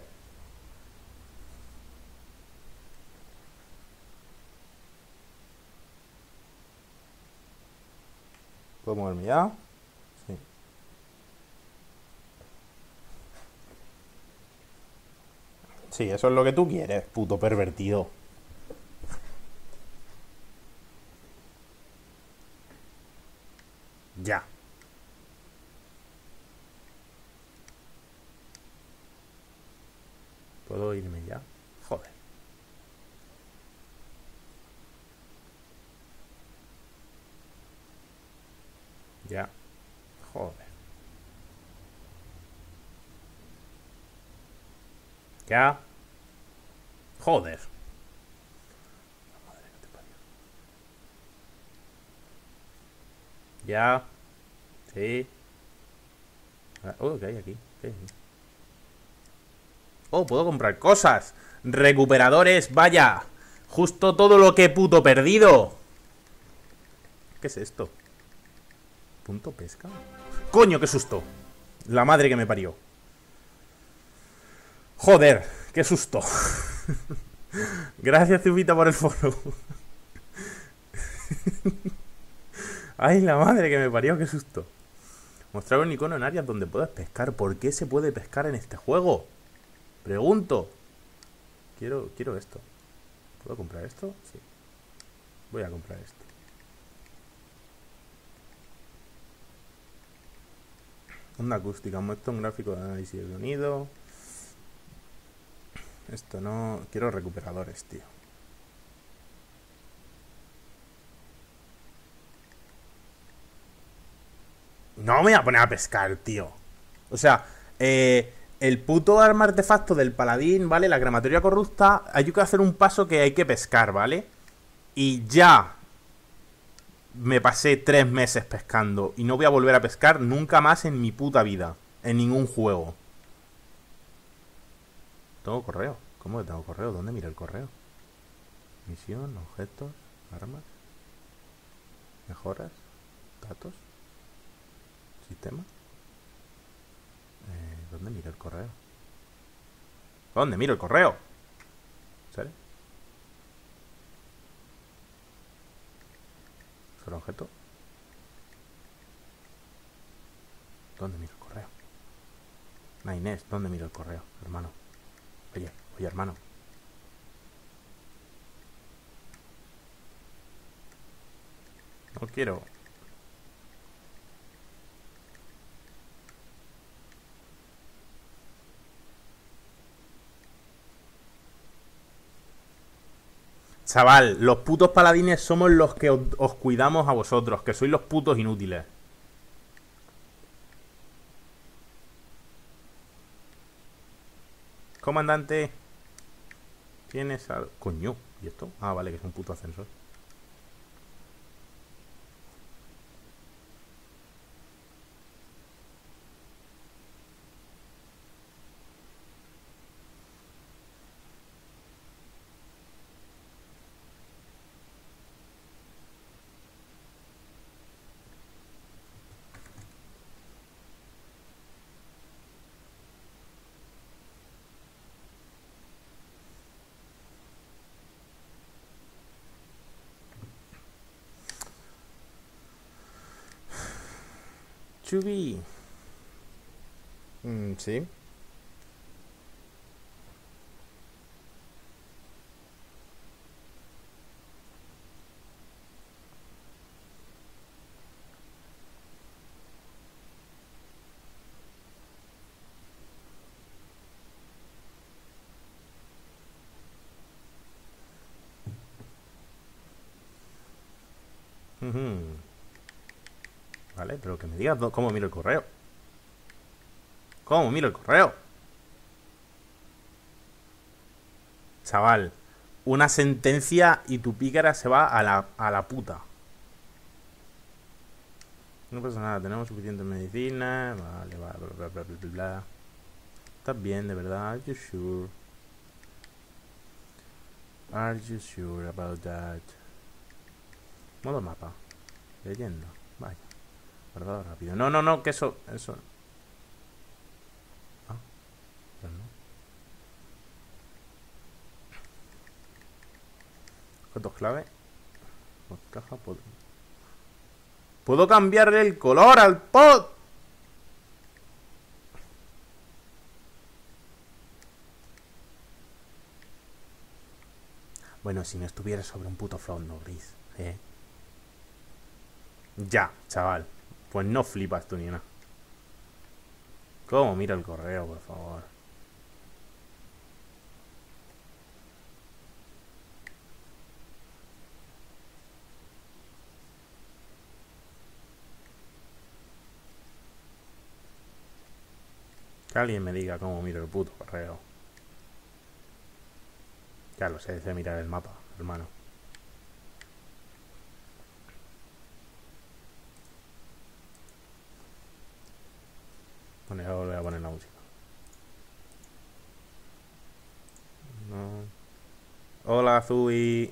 ¿Puedo moverme ya? Sí. Sí, eso es lo que tú quieres, puto pervertido. Ya. ¿Puedo irme ya? Joder. Ya. Joder. Ya. Joder. Ya. Sí. Ah, Oh, ¿qué hay aquí? ¿Qué hay aquí? Oh, puedo comprar cosas. Recuperadores, vaya. Justo todo lo que puto perdido. ¿Qué es esto? ¿Punto pesca? ¡Coño, qué susto! La madre que me parió. Joder, qué susto. Gracias, Zubita, por el foro. Ay, la madre que me parió, qué susto. Mostrar un icono en áreas donde puedas pescar. ¿Por qué se puede pescar en este juego? Pregunto. Quiero, quiero esto. ¿Puedo comprar esto? Sí. Voy a comprar esto. Onda acústica, muestra un gráfico de análisis de sonido. Esto no. Quiero recuperadores, tío. No me voy a poner a pescar, tío. O sea, eh, el puto arma artefacto del paladín, ¿vale? La gramatoria corrupta, hay que hacer un paso que hay que pescar, ¿vale? Y ya me pasé tres meses pescando y no voy a volver a pescar nunca más en mi puta vida. En ningún juego. Tengo correo. ¿Cómo que tengo correo? ¿Dónde mira el correo? Misión, objetos, armas, mejoras, datos, sistema. Eh, ¿Dónde mira el correo? ¿Dónde miro el correo? ¿Sale? ¿Solo objeto? ¿Dónde miro el correo? Na Inés, ¿dónde miro el correo, hermano? Oye, oye, hermano. No quiero. Chaval, los putos paladines somos los que os, os cuidamos a vosotros, que sois los putos inútiles. Comandante. Tienes al... Coño, ¿y esto? Ah, vale, que es un puto ascensor. Chubi. Mm, sí. Ujú. Vale, pero que me digas cómo miro el correo. ¿Cómo miro el correo? Chaval, una sentencia y tu pícara se va a la, a la puta. No pasa nada, tenemos suficiente medicina. Vale, vale, bla, bla, bla, bla, bla. ¿Estás bien, de verdad? Are you sure? Are you sure about that? Modo mapa. Leyendo. Vaya. Guardado rápido. No, no, no, que eso. Eso. Ah, no. Objetos clave. Caja, pod- Puedo cambiarle el color al pod. Bueno, si no estuviera sobre un puto fondo gris, ¿eh? Ya, chaval. Pues no flipas tú ni nada. ¿Cómo mira el correo, por favor? Que alguien me diga cómo miro el puto correo. Ya lo sé, sé mirar el mapa, hermano. Bueno, ya volver a poner la música. No. Hola, Zui.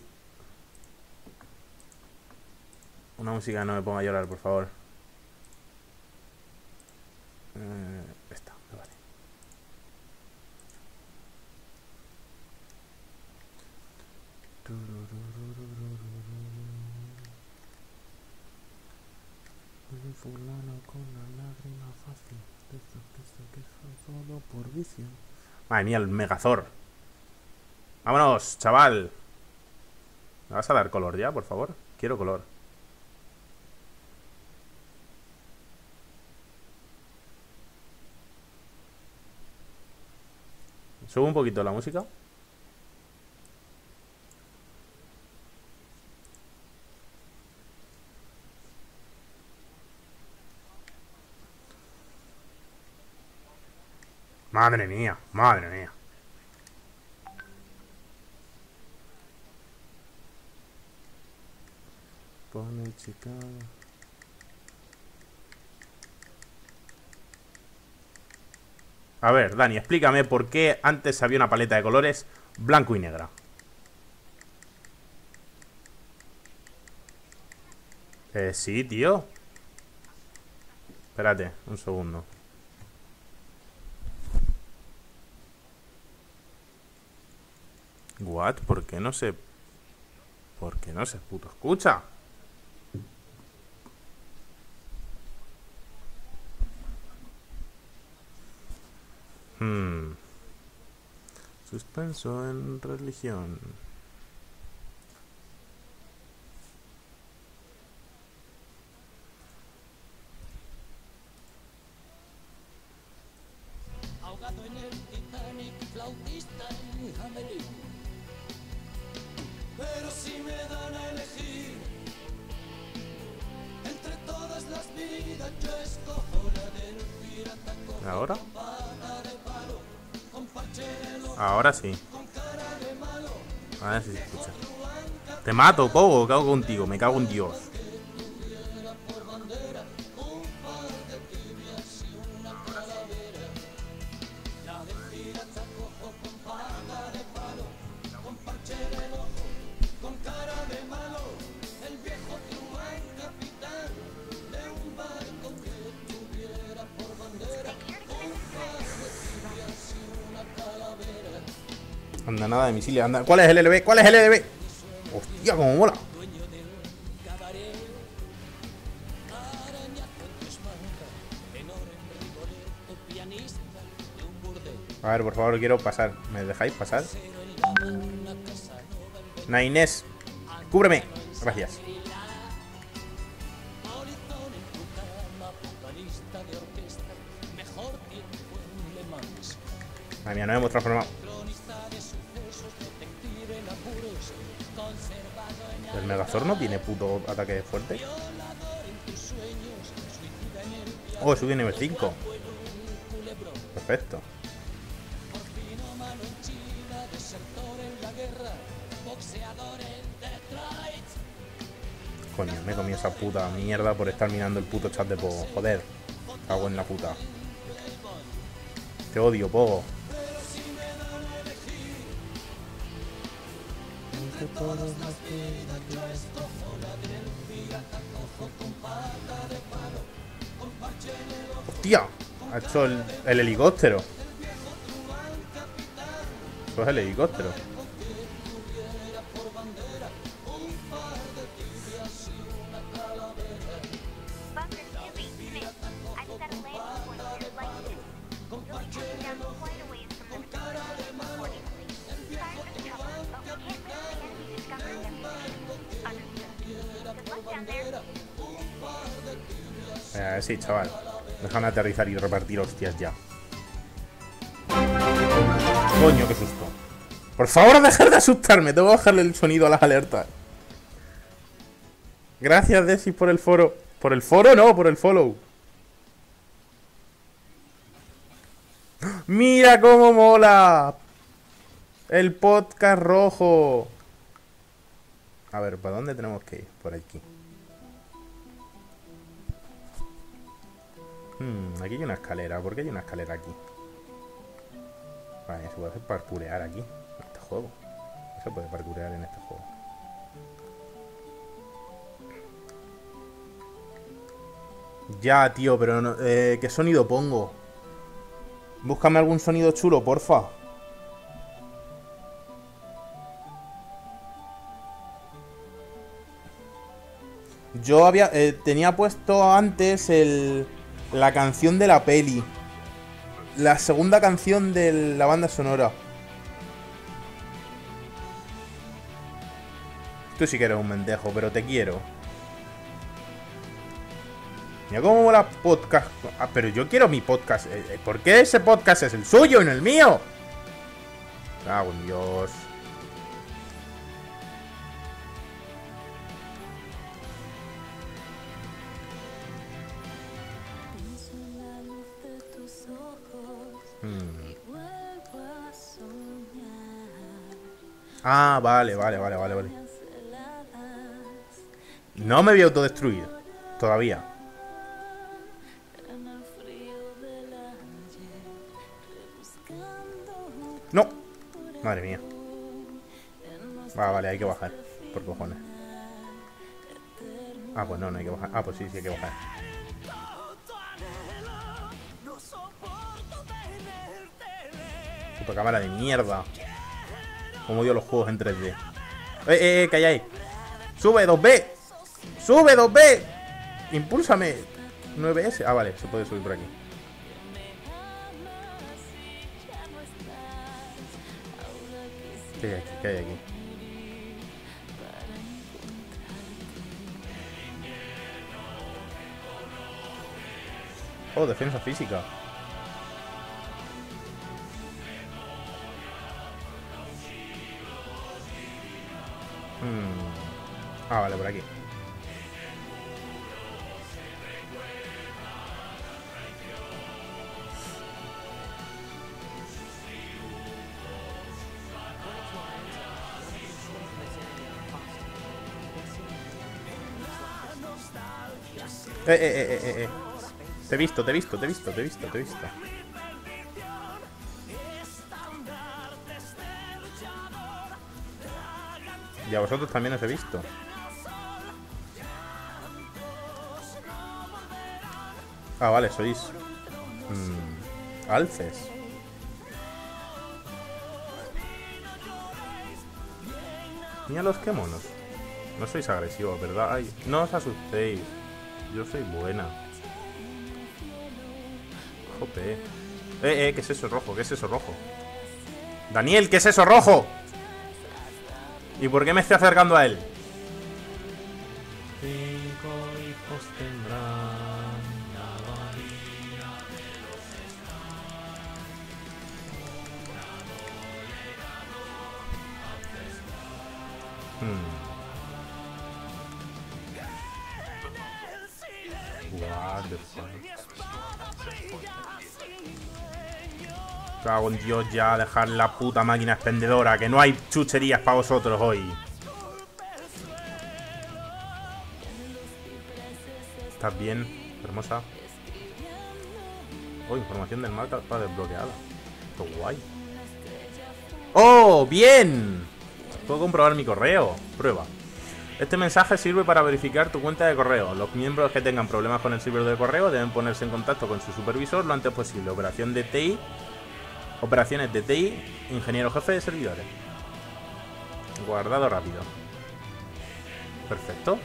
Una música no me ponga a llorar, por favor. Eh, esta, me vale. Fulano con la lágrima fácil. Madre mía, el megazor. Vámonos, chaval. ¿Me vas a dar color ya, por favor? Quiero color. Subo un poquito la música. Madre mía, madre mía. Pone chica. A ver, Dani, explícame por qué antes había una paleta de colores blanco y negra. Eh, sí, tío. Espérate, un segundo. What? ¿Por qué no se... ¿Por qué no se puto escucha? Hmm. Suspenso en religión. Mato, Pogo, cago contigo, me cago en Dios. Anda, nada de misiles, anda. ¿Cuál es el LB? ¿Cuál es el LB? Hostia, como mola. A ver, por favor, quiero pasar. ¿Me dejáis pasar? Nainés, cúbreme. Gracias. Madre mía, nos hemos transformado. Megazord no tiene puto ataque fuerte? Oh, subí a nivel 5. Perfecto. Coño, me comido esa puta mierda por estar mirando el puto chat de Pogo. Joder. Cago en la puta. Te odio, Pogo. ¡Hostia! Ha hecho el, el helicóptero. Es el helicóptero. Déjame aterrizar y repartir hostias ya. Coño, qué susto. Por favor, dejar de asustarme. Tengo que bajarle el sonido a las alertas. Gracias, Desi, por el foro. ¿Por el foro? No, por el follow. ¡Mira cómo mola! El podcast rojo. A ver, ¿para dónde tenemos que ir? Por aquí. Hmm, aquí hay una escalera. ¿Por qué hay una escalera aquí? Vale, se puede hacer parkurear aquí. En este juego. No se puede parkurear en este juego. Ya, tío, pero no, eh, ¿qué sonido pongo? Búscame algún sonido chulo, porfa. Yo había eh, tenía puesto antes el, la canción de la peli. La segunda canción de la banda sonora. Tú sí que eres un mendejo, pero te quiero. Mira cómo mola podcast. Ah, pero yo quiero mi podcast. Eh, eh, ¿Por qué ese podcast es el suyo y no el mío? Cago Dios. Ah, vale, vale, vale, vale, vale. No me voy a autodestruir. Todavía. No. Madre mía. Va, vale, hay que bajar. Por cojones. Ah, pues no, no hay que bajar. Ah, pues sí, sí hay que bajar. Puta cámara de mierda. Como odio los juegos en 3D. ¡Eh, eh, eh! ¿Qué hay ahí? ¡Sube, 2B! ¡Sube, 2B! ¡Impúlsame! 9S. Ah, vale, se puede subir por aquí. ¿Qué hay aquí? ¿Qué hay aquí? Oh, defensa física. Hmm. Ah, vale, por aquí. Eh, eh, eh, eh, eh, eh. Te he visto, te he visto, te he visto, te he visto, te he visto. Y a vosotros también os he visto. Ah, vale, sois... mm, alces. Mira los que monos. No sois agresivos, ¿verdad? Ay, no os asustéis. Yo soy buena. Jope. Eh, eh, ¿qué es eso rojo? ¿Qué es eso rojo? Daniel, ¿qué es eso rojo? ¿Y por qué me estoy acercando a él? Ya, dejar la puta máquina expendedora, que no hay chucherías para vosotros hoy. ¿Estás bien, hermosa? Oh, información del mapa está desbloqueada. Qué guay. ¡Oh, bien! Puedo comprobar mi correo. Prueba. Este mensaje sirve para verificar tu cuenta de correo. Los miembros que tengan problemas con el servidor de correo deben ponerse en contacto con su supervisor lo antes posible. Operación de TI. Operaciones de TI. Ingeniero jefe de servidores. Guardado rápido. Perfecto.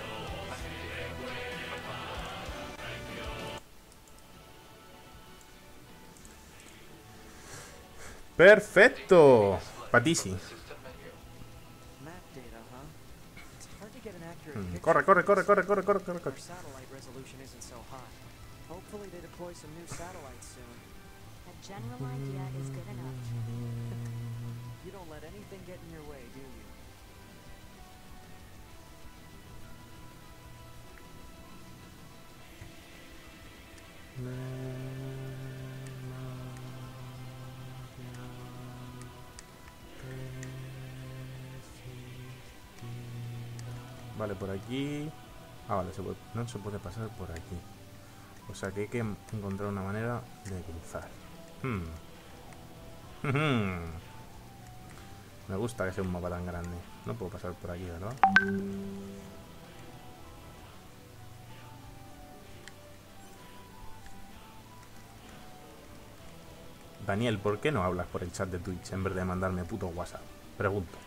Perfecto. Patisi. Mm, picture Corre, corre, corre, corre, corre, corre, corre, corre. General idea is good enough. You don't let anything get in your way, do you? Vale, por aquí. Ah, vale, se puede- no se puede pasar por aquí. O sea que hay que encontrar una manera de cruzar. Hmm. Hmm. Me gusta que sea un mapa tan grande. No puedo pasar por aquí, ¿verdad? Daniel, ¿por qué no hablas por el chat de Twitch en vez de mandarme puto WhatsApp? Pregunto.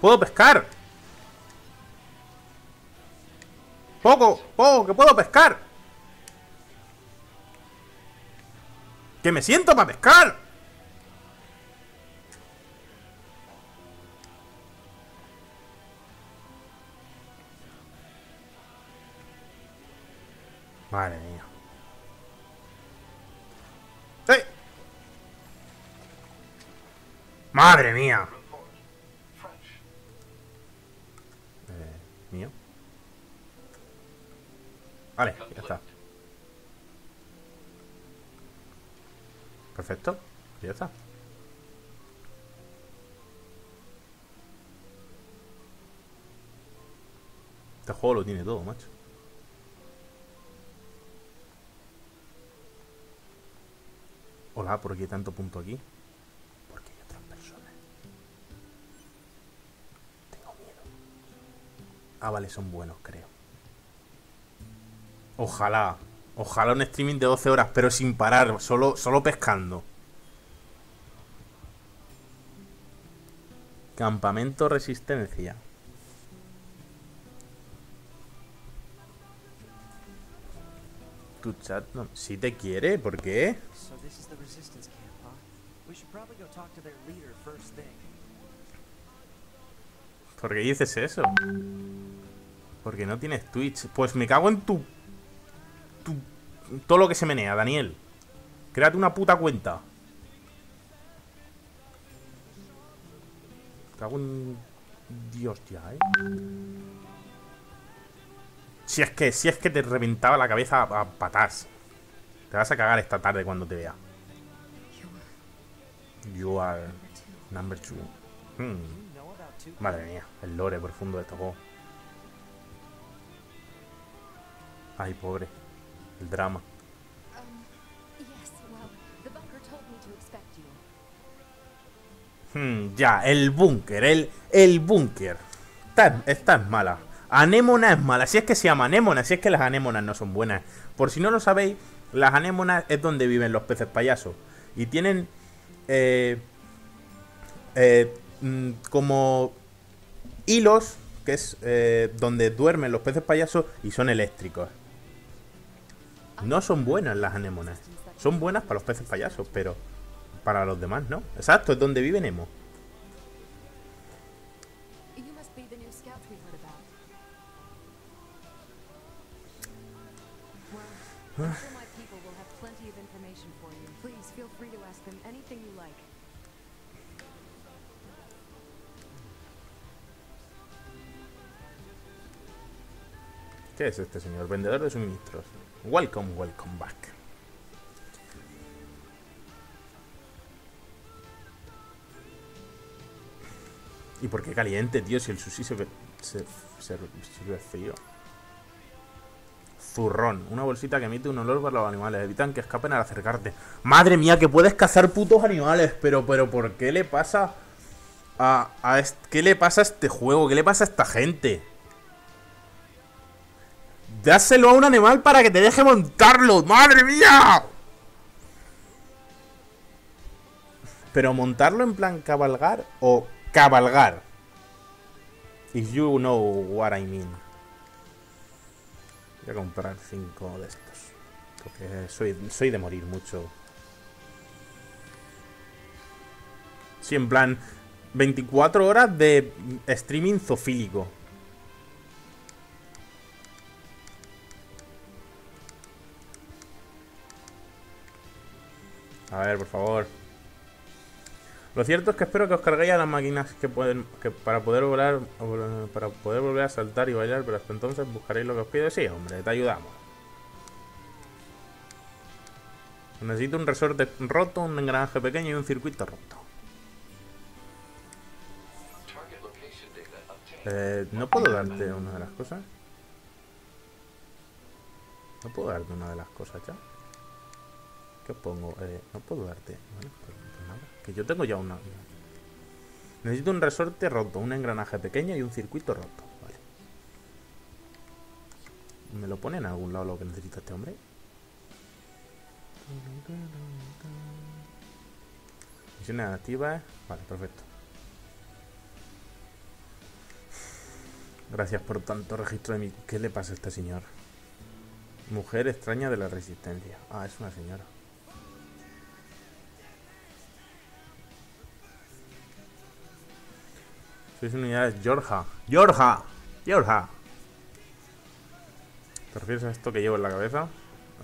¡Puedo pescar! ¡Poco! ¡Poco! ¡Que puedo pescar! ¡Que me siento para pescar! Madre mía. ¡Madre mía! Vale, ya está. Perfecto, ya está. Este juego lo tiene todo, macho. Hola, ¿por qué tanto punto aquí? Porque hay otras personas. Tengo miedo. Ah, vale, son buenos, creo. Ojalá. Ojalá un streaming de 12 horas, pero sin parar, solo, solo pescando. Campamento Resistencia. Tu chat no, si te quiere, ¿por qué? ¿Por qué dices eso? Porque no tienes Twitch. Pues me cago en tu. Tu todo lo que se menea, Daniel. Créate una puta cuenta. Cago en. Dios ya, eh. Si es que, si es que te reventaba la cabeza a, a patas. Te vas a cagar esta tarde cuando te vea. You are number two. Hmm. Madre mía, el lore profundo de este juego. Ay, pobre. El drama. Um. Hmm, ya, el búnker, el, el búnker. Esta, esta es mala. Anémona es mala. Si es que se llama anémona, si es que las anémonas no son buenas. Por si no lo sabéis, las anémonas es donde viven los peces payasos. Y tienen eh, eh, mm, como hilos, que es eh, donde duermen los peces payasos y son eléctricos. No son buenas las anémonas. Son buenas para los peces payasos, pero para los demás no. Exacto, es donde vive Nemo. Like. ¿Qué es este señor? Vendedor de suministros. Welcome, welcome back. ¿Y por qué caliente, tío? Si el sushi se, se, se sirve frío. Zurrón. Una bolsita que emite un olor para los animales. Evitan que escapen al acercarte. Madre mía, que puedes cazar putos animales. Pero, pero, ¿por qué le pasa a, a est- ¿Qué le pasa a este juego? ¿Qué le pasa a esta gente? Dáselo a un animal para que te deje montarlo. ¡Madre mía! Pero montarlo en plan cabalgar o cabalgar. If you know what I mean. Voy a comprar cinco de estos. Porque soy, soy de morir mucho. Sí, en plan. 24 horas de streaming zofílico. A ver, por favor. Lo cierto es que espero que os carguéis a las máquinas que pueden que para poder volar para poder volver a saltar y bailar, pero hasta entonces buscaréis lo que os pido. Sí, hombre, te ayudamos. Necesito un resorte roto, un engranaje pequeño y un circuito roto. Eh, ¿No puedo darte una de las cosas? ¿No puedo darte una de las cosas ya? ¿Qué pongo? Eh, no puedo darte. Pues nada. Que yo tengo ya una. Necesito un resorte roto, un engranaje pequeño y un circuito roto. Vale. ¿Me lo pone en algún lado lo que necesita este hombre? Misiones activas. Vale, perfecto. Gracias por tanto registro de mi... ¿Qué le pasa a este señor? Mujer extraña de la resistencia. Ah, es una señora. Sois unidades Georgia. ¡Georgia! ¡Georgia! ¿Te refieres a esto que llevo en la cabeza?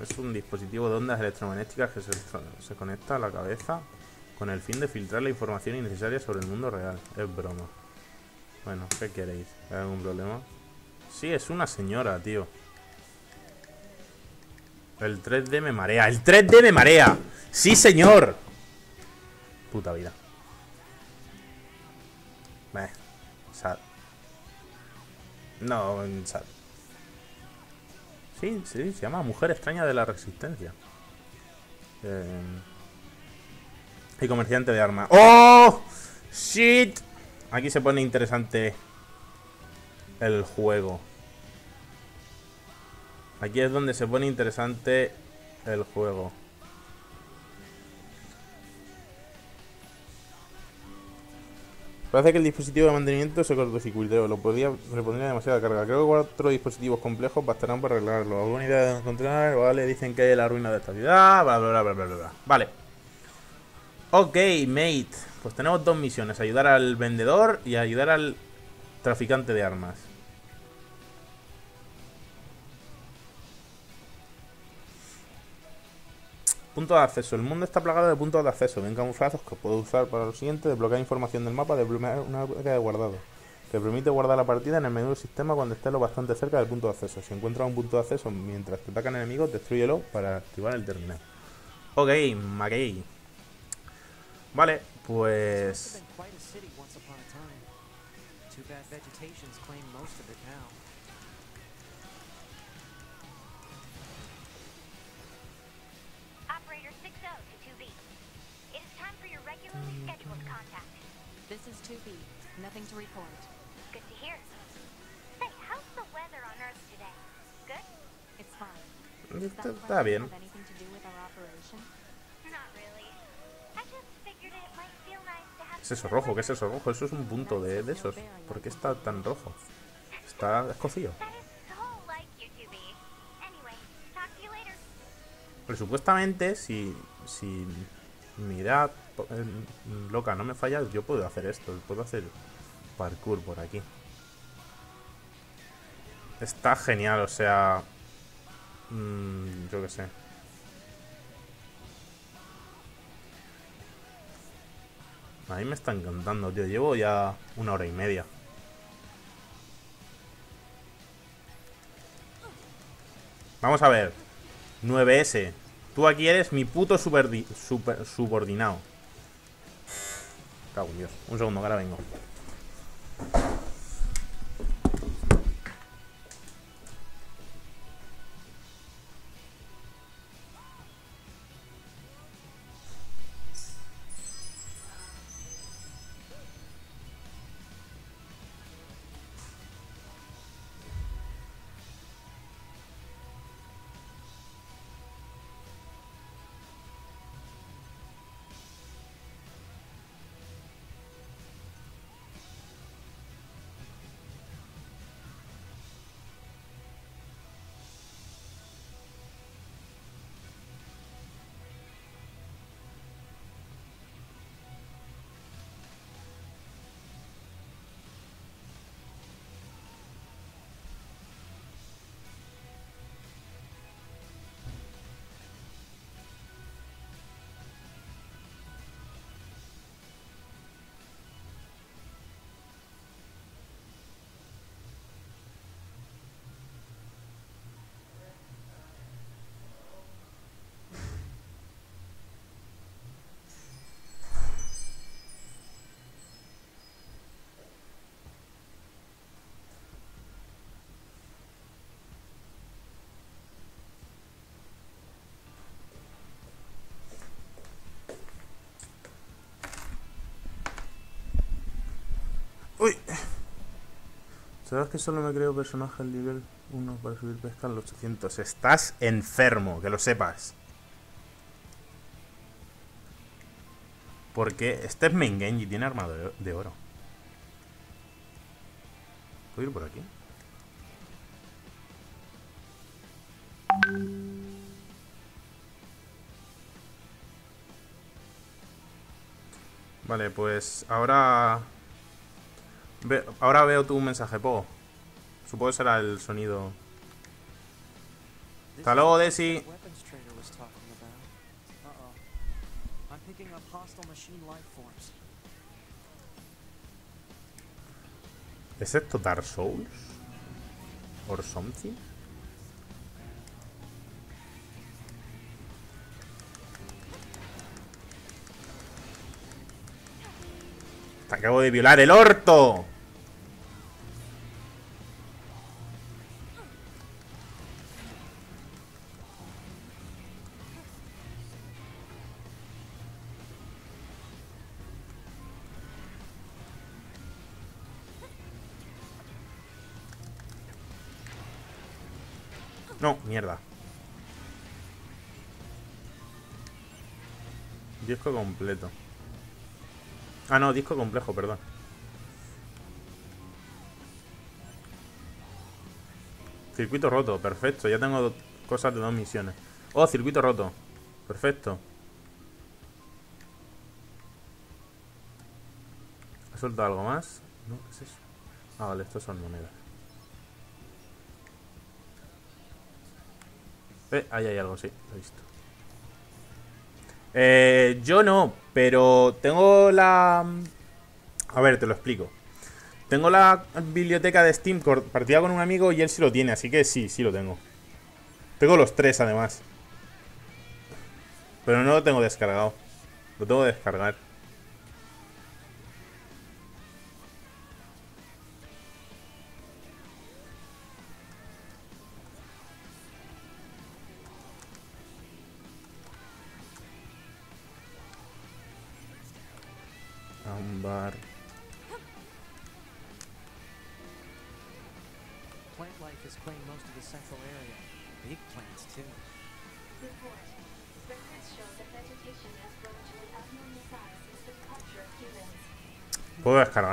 Es un dispositivo de ondas electromagnéticas que se, se conecta a la cabeza con el fin de filtrar la información innecesaria sobre el mundo real. Es broma. Bueno, ¿qué queréis? ¿Hay algún problema? Sí, es una señora, tío. El 3D me marea. ¡El 3D me marea! ¡Sí, señor! Puta vida. No, sad. Sí, sí, se llama Mujer extraña de la resistencia. Eh... Y comerciante de armas. ¡Oh! ¡Shit! Aquí se pone interesante el juego. Aquí es donde se pone interesante el juego. Parece que el dispositivo de mantenimiento se cortocircuitó. Lo podía, le pondría demasiada carga. Creo que cuatro dispositivos complejos bastarán para arreglarlo. ¿Alguna idea de encontrar? Vale, dicen que hay la ruina de esta ciudad. Bla, bla, bla, bla, bla, bla. Vale. Ok, mate. Pues tenemos dos misiones. Ayudar al vendedor y ayudar al traficante de armas. Punto de acceso. El mundo está plagado de puntos de acceso, bien camuflados que puedo usar para lo siguiente, desbloquear información del mapa, desbloquear una área de guardado, que permite guardar la partida en el menú del sistema cuando esté lo bastante cerca del punto de acceso. Si encuentras un punto de acceso mientras te atacan enemigos, destruyelo para activar el terminal. Ok, Mackey. Vale, pues... report. Good to hear. Say, how's the weather on Earth today? Good? It's fine. Does Está, that está weather bien. have anything to do with our operation? Not really. I just figured it might feel nice to have ¿Qué es eso rojo? ¿Qué es eso rojo? Eso es un punto de, de esos. ¿Por qué está tan rojo? Está escocido. That is so like you, 2B. Anyway, talk to you later. Pero supuestamente, si, si mi idea eh, loca no me falla, yo puedo hacer esto. Puedo hacer parkour por aquí. Está genial, o sea... mm, yo qué sé. A mí me está encantando, tío. Llevo ya una hora y media. Vamos a ver. 9S. Tú aquí eres mi puto super- subordinado. Cago en Dios. Un segundo, que ahora vengo. Thank you. ¿Sabes que solo me creo personaje al nivel 1 para subir pesca al 800? Estás enfermo, que lo sepas. Porque este es main Genji, tiene arma de, de oro. ¿Puedo ir por aquí? Vale, pues ahora... ve- ahora veo tu mensaje, Po. Supongo que será el sonido. Hasta luego, Desi. ¿Es esto Dark Souls? ¿Or something? Acabo de violar el orto. No, mierda. Disco completo. Ah, no, disco complejo, perdón. Circuito roto, perfecto. Ya tengo cosas de dos misiones. Oh, circuito roto. Perfecto. ¿Ha soltado algo más? No, ¿qué es eso? Ah, vale, estas son monedas. Eh, ahí hay algo, sí, lo he visto. Eh, yo no, pero tengo la... A ver, te lo explico. Tengo la biblioteca de Steam compartida con un amigo y él sí lo tiene, así que sí, sí lo tengo. Tengo los tres además. Pero no lo tengo descargado. Lo tengo que descargar.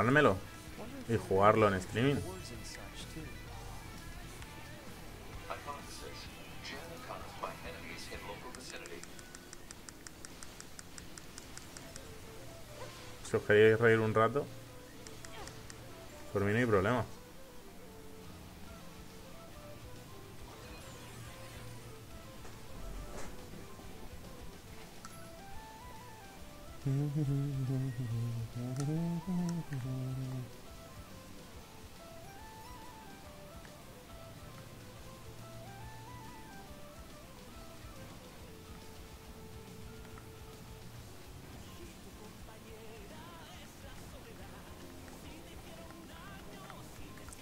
Descargármelo? Y jugarlo en streaming. Si os queréis reír un rato, por mí no hay problema.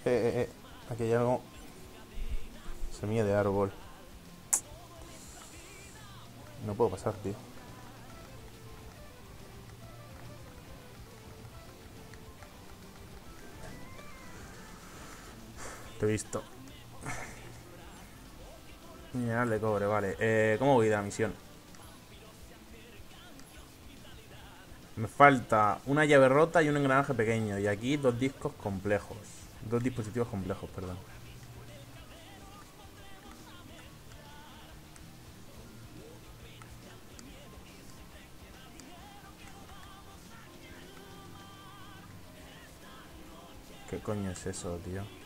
Eh, eh, eh. Aquí hay algo. Semilla de árbol. No puedo pasar, tío. Te he visto. Mineral de cobre, vale. Eh, ¿Cómo voy de la misión? Me falta una llave rota y un engranaje pequeño. Y aquí dos discos complejos. Dos dispositivos complejos, perdón. ¿Qué coño es eso, tío?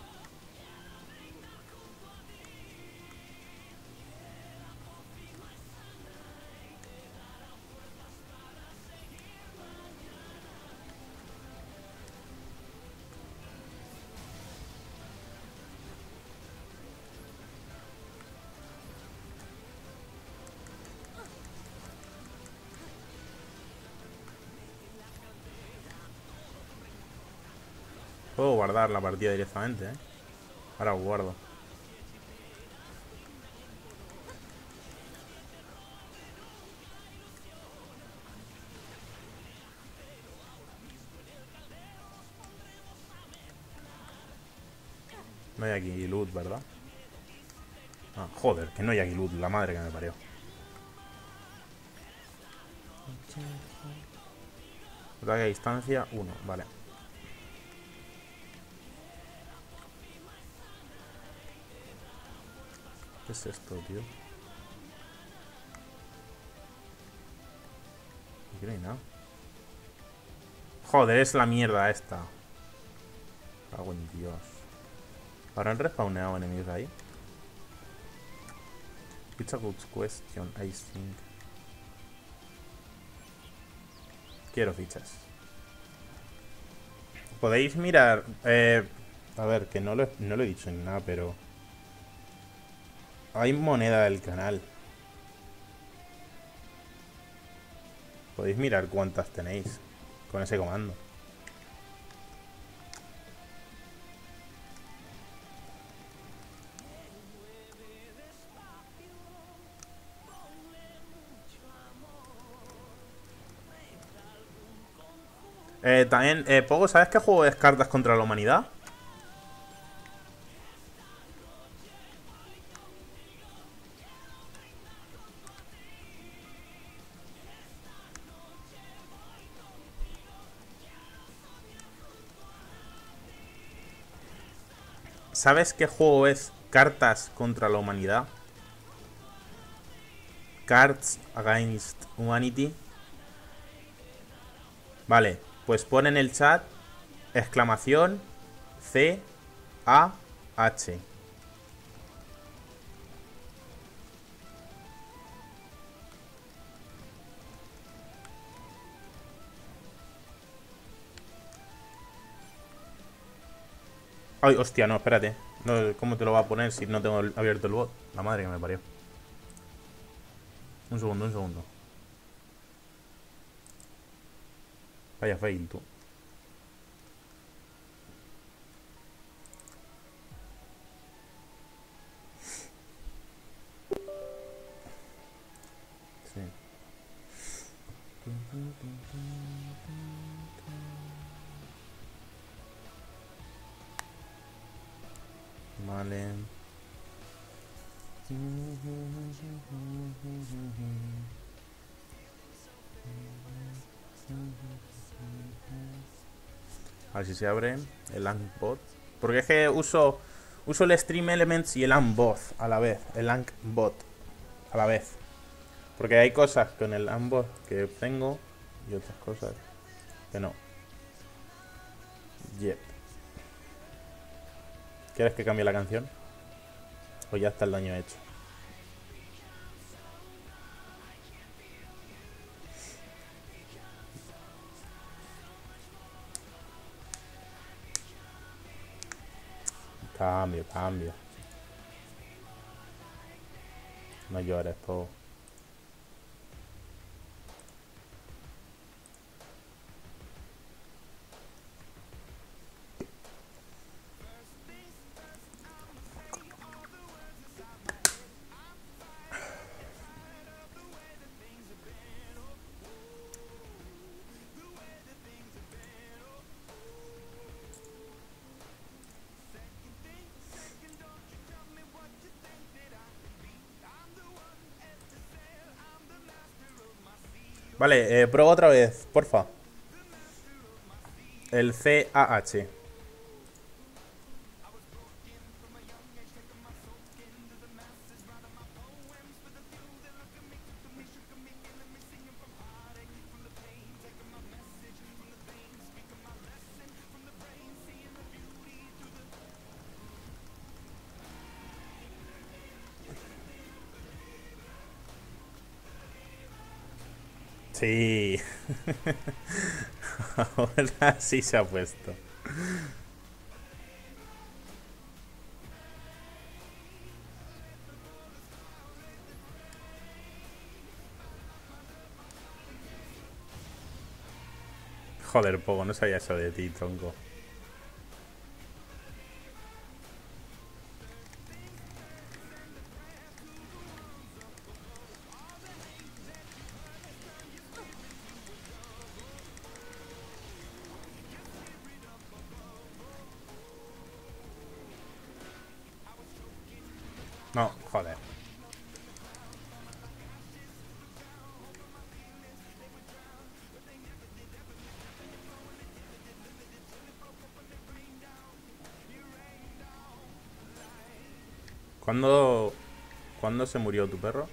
Guardar la partida directamente, ¿eh? Ahora guardo. No hay aquí loot, ¿verdad? Ah, joder, que no hay aquí loot, la madre que me parió. Ataque a distancia, 1, vale. ¿Qué es esto, tío? No hay nada. Joder, es la mierda esta. Cago en Dios. ¿Habrán respawneado enemigos ahí? It's a good question, I think. Quiero fichas. Podéis mirar... Eh, a ver, que no lo, no lo he dicho ni nada, pero... Hay moneda del canal. Podéis mirar cuántas tenéis con ese comando. Eh, también, eh, Pogo, ¿sabes qué juego es cartas contra la humanidad? ¿Sabes qué juego es cartas contra la humanidad? Cards Against Humanity. Vale, pues pon en el chat exclamación C A H. Ay, hostia, no, espérate. ¿Cómo te lo va a poner si no tengo abierto el bot? La madre que me parió. Un segundo, un segundo. Vaya fail, tú. Sí. Vale. A ver si se abre el Angbot. Porque es que uso, uso el Stream Elements y el Angbot a la vez. El Angbot a la vez. Porque hay cosas con el Angbot que tengo y otras cosas que no. Yep. ¿Quieres que cambie la canción? O ya está el daño hecho. Cambio, cambio. No llores, po. Vale, eh, prueba otra vez, porfa. El CAH. Ahora sí se ha puesto. Joder, Pogo, no sabía eso de ti, tronco. ¿Cuándo se murió tu perro?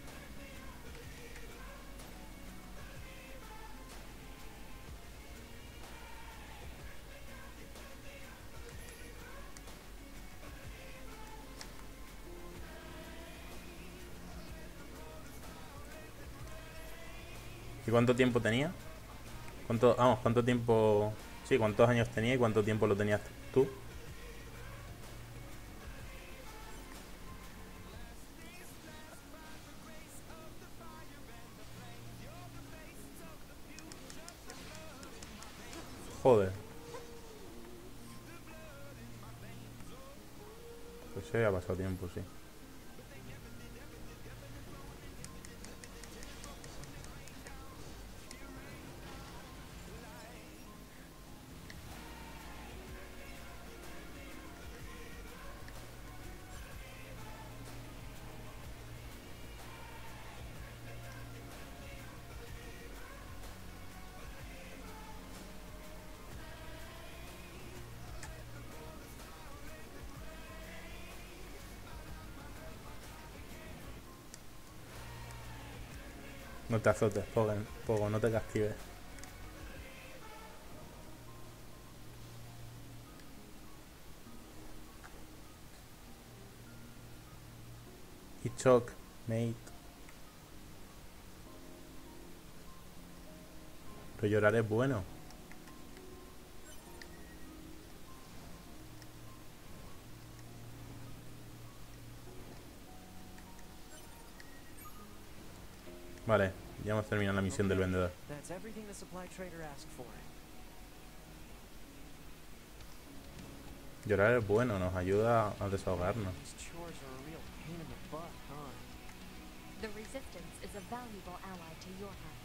¿Y cuánto tiempo tenía? ¿Cuánto, vamos, cuánto tiempo... Sí, cuántos años tenía y cuánto tiempo lo tenías tú? Joder. Pues se ha pasado tiempo, sí. No te azotes, Pogo, Pogo, no te castigues. Y choc, mate. Pero llorar es bueno. Vale, ya hemos terminado la misión del vendedor. That's everything the supply trader asked for. Llorar es bueno, nos ayuda a desahogarnos. The Resistance is a valuable ally to your hunt.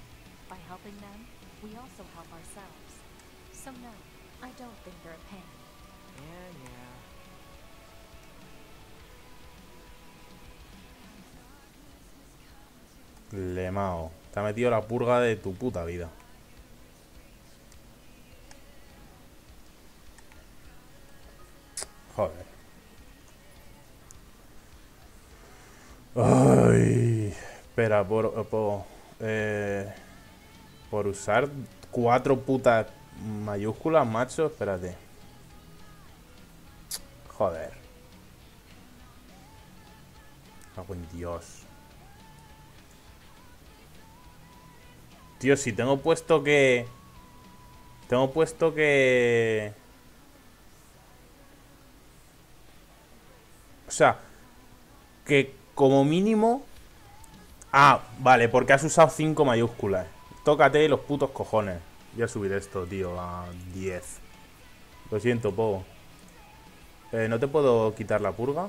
By helping them, we also help ourselves. So no, I don't think they're a pain. Yeah, yeah. Lemao, ha metido la purga de tu puta vida. Joder. Ay, espera, por, por, eh, por usar cuatro putas mayúsculas, macho, espérate. Joder. Cago en Dios. Tío, si tengo puesto que... Tengo puesto que... O sea, que como mínimo... Ah, vale, porque has usado 5 mayúsculas. Tócate los putos cojones. Voy a subir esto, tío, a 10. Lo siento, Pogo. Eh, ¿No te puedo quitar la purga?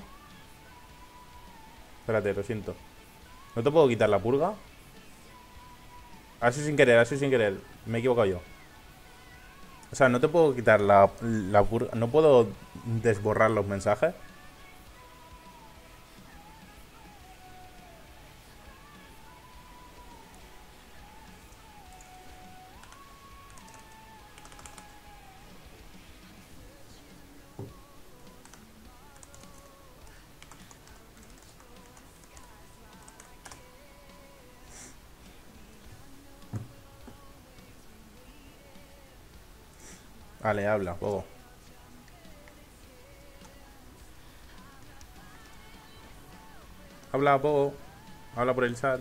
Espérate, lo siento. ¿No te puedo quitar la purga? Sido sin querer, sido sin querer. Me he equivocado yo. O sea, no te puedo quitar la, la. No puedo desborrar los mensajes. Vale, habla, Pogo. Habla, Pogo. Habla por el chat.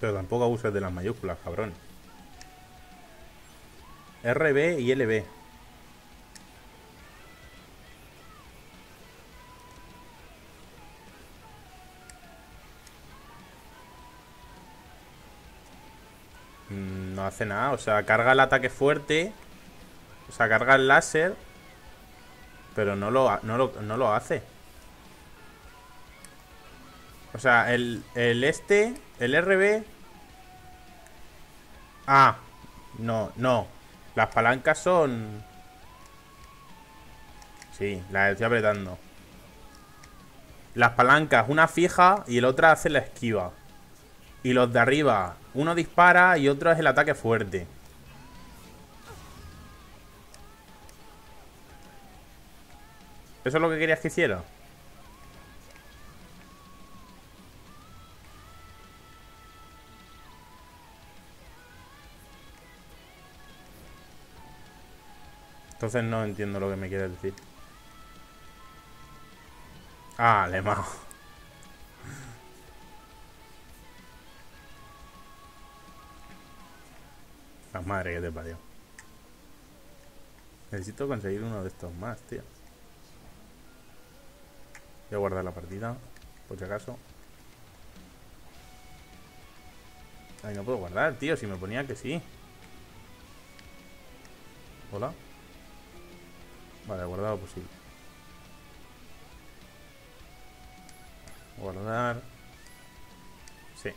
Pero tampoco abuses de las mayúsculas, cabrón. RB y LB. Mm, No hace nada, o sea, carga el ataque fuerte. O sea, carga el láser. Pero no lo, no lo, no lo hace. Sea, el, el este, el RB. Ah, no, no. Las palancas son. Sí, las estoy apretando. Las palancas, una fija y el otra hace la esquiva. Y los de arriba, uno dispara y otro es el ataque fuerte. ¿Eso es lo que querías que hiciera? Entonces no entiendo lo que me quieres decir. Ah, alemán. La madre que te parió. Necesito conseguir uno de estos más, tío. Voy a guardar la partida, por si acaso. Ay, no puedo guardar, tío, si me ponía que sí. Hola. Vale, guardado posible. Guardar. Sí.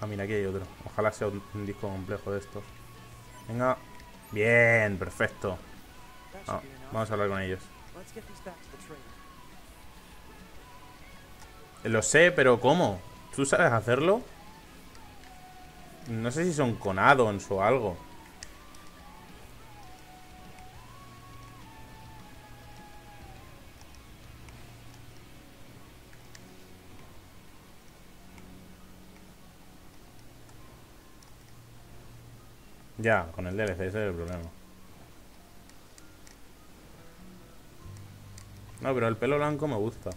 Ah, mira, aquí hay otro. Ojalá sea un, un disco complejo de estos. Venga. Bien, perfecto. Ah, vamos a hablar con ellos. Lo sé, pero ¿cómo? ¿Tú sabes hacerlo? No sé si son con addons o algo. Ya, con el DLC ese es el problema. No, pero el pelo blanco me gusta.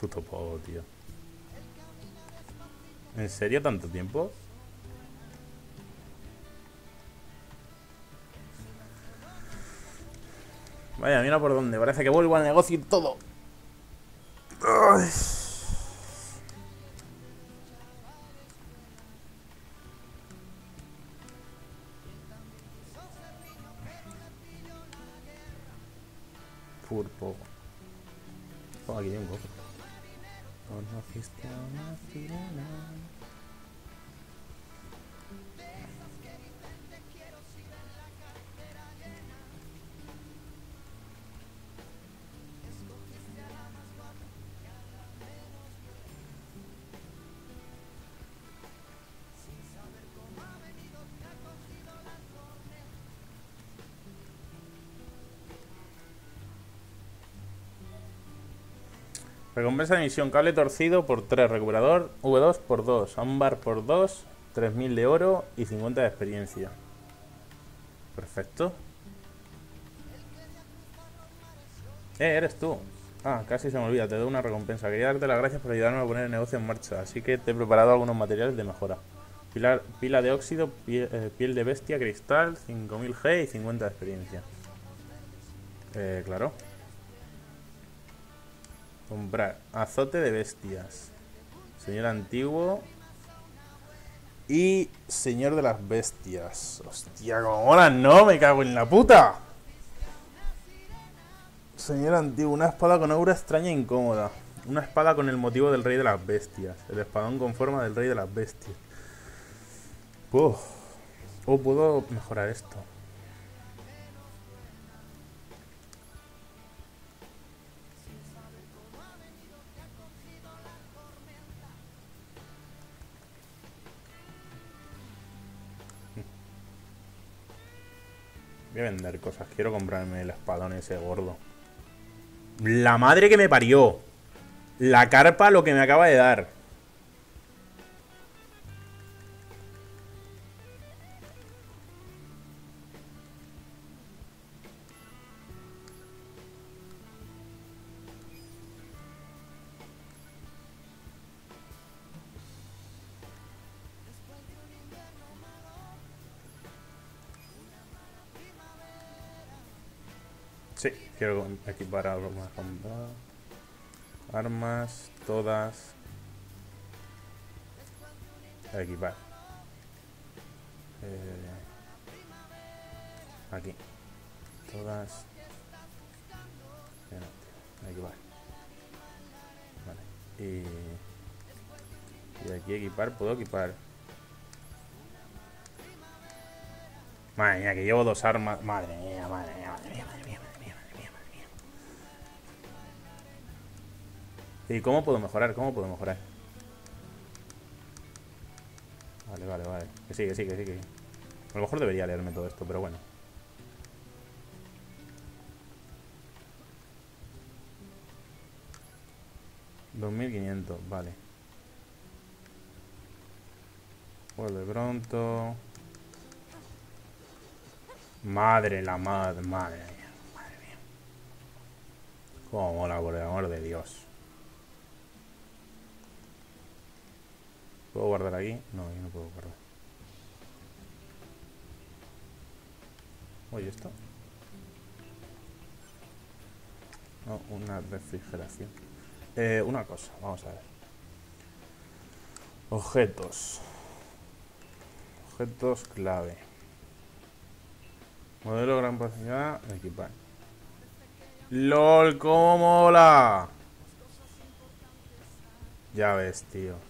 Puto poco, tío. ¿En serio tanto tiempo? Vaya, mira por dónde. Parece que vuelvo al negocio y todo. Recompensa de misión, cable torcido por 3, recuperador V2 por 2, ámbar por 2, 3000 de oro y 50 de experiencia. Perfecto. Eh, eres tú. Ah, casi se me olvida, te doy una recompensa. Quería darte las gracias por ayudarme a poner el negocio en marcha, así que te he preparado algunos materiales de mejora. Pilar- pila de óxido, eh, piel de bestia, cristal, 5000 G y 50 de experiencia. Eh, claro. Comprar azote de bestias. Señor antiguo. Y señor de las bestias. Hostia, como mola, no, me cago en la puta. Señor antiguo, una espada con aura extraña e incómoda. Una espada con el motivo del rey de las bestias. El espadón con forma del rey de las bestias. Uf. O puedo mejorar esto. Vender cosas. Quiero comprarme el espadón ese gordo. La madre que me parió. La carpa lo que me acaba de dar. Quiero equipar armas combat. Armas, todas. Equipar. Eh, aquí. Todas. Equipar. Vale. Y, y aquí equipar, puedo equipar. Madre mía, que llevo dos armas. Madre mía, madre mía, madre mía, madre mía, ¿Y cómo puedo mejorar? ¿Cómo puedo mejorar? Vale, vale, vale. Que sí, que sí, que sí, que sí. A lo mejor debería leerme todo esto, pero bueno. $2.500, vale. Vuelve pronto. Madre la madre, madre mía, madre mía. Cómo mola, por el amor de Dios. ¿Puedo guardar aquí? No, aquí no puedo guardar. Oye, esto. No, una refrigeración. Eh, una cosa, vamos a ver. Objetos. Objetos clave. Modelo gran capacidad, equipar. LOL, cómo mola. Ya ves, tío.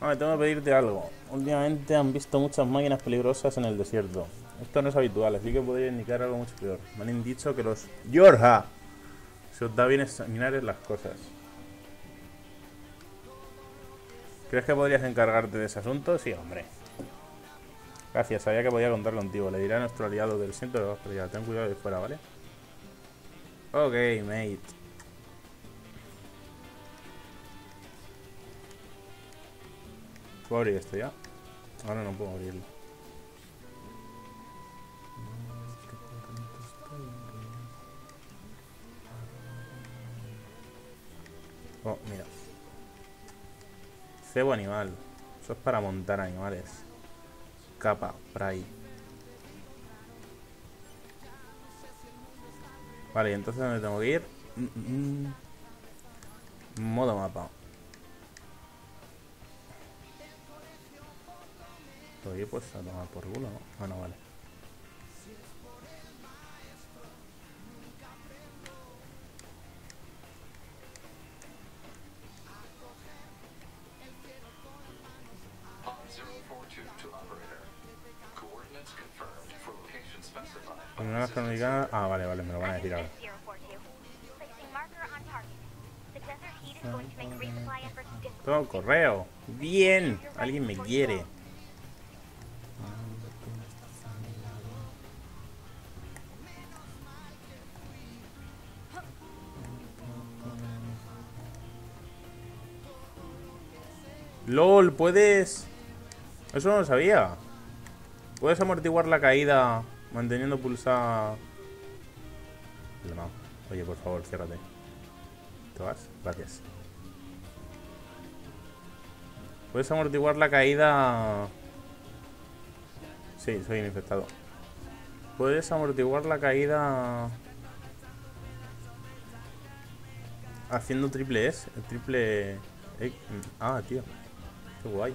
Vale, tengo que pedirte algo. Últimamente han visto muchas máquinas peligrosas en el desierto. Esto no es habitual, así que podría indicar algo mucho peor. Me han dicho que los Yorha se os da bien examinar las cosas. ¿Crees que podrías encargarte de ese asunto? Sí, hombre. Gracias, sabía que podía contar contigo. Le diré a nuestro aliado del centro, pero ya, ten cuidado de fuera, ¿vale? Ok, mate. ¿Puedo abrir esto ya? Ahora no puedo abrirlo. Oh, mira. Cebo animal. Eso es para montar animales. Capa, Pride. Vale, ¿y entonces dónde tengo que ir? Mm, mm, mm. Modo mapa. Oye, pues a tomar por culo, ¿no? Ah, no, vale. Pod 042 to operator. Coordinates confirmed for location specified. by Primera crónica- Ah, vale, vale, me lo van a decir ahora. Understood, 042. Placing marker on target. The desert heat is going to make resupply efforts difficult. Todo correo. Bien. Alguien me quiere. LOL, puedes... Eso no lo sabía. Puedes amortiguar la caída manteniendo pulsada... No. Oye, por favor, ciérrate. ¿Te vas? Gracias. Puedes amortiguar la caída... Sí, soy infectado. Puedes amortiguar la caída... haciendo triple S, triple... Ah, tío. Qué guay.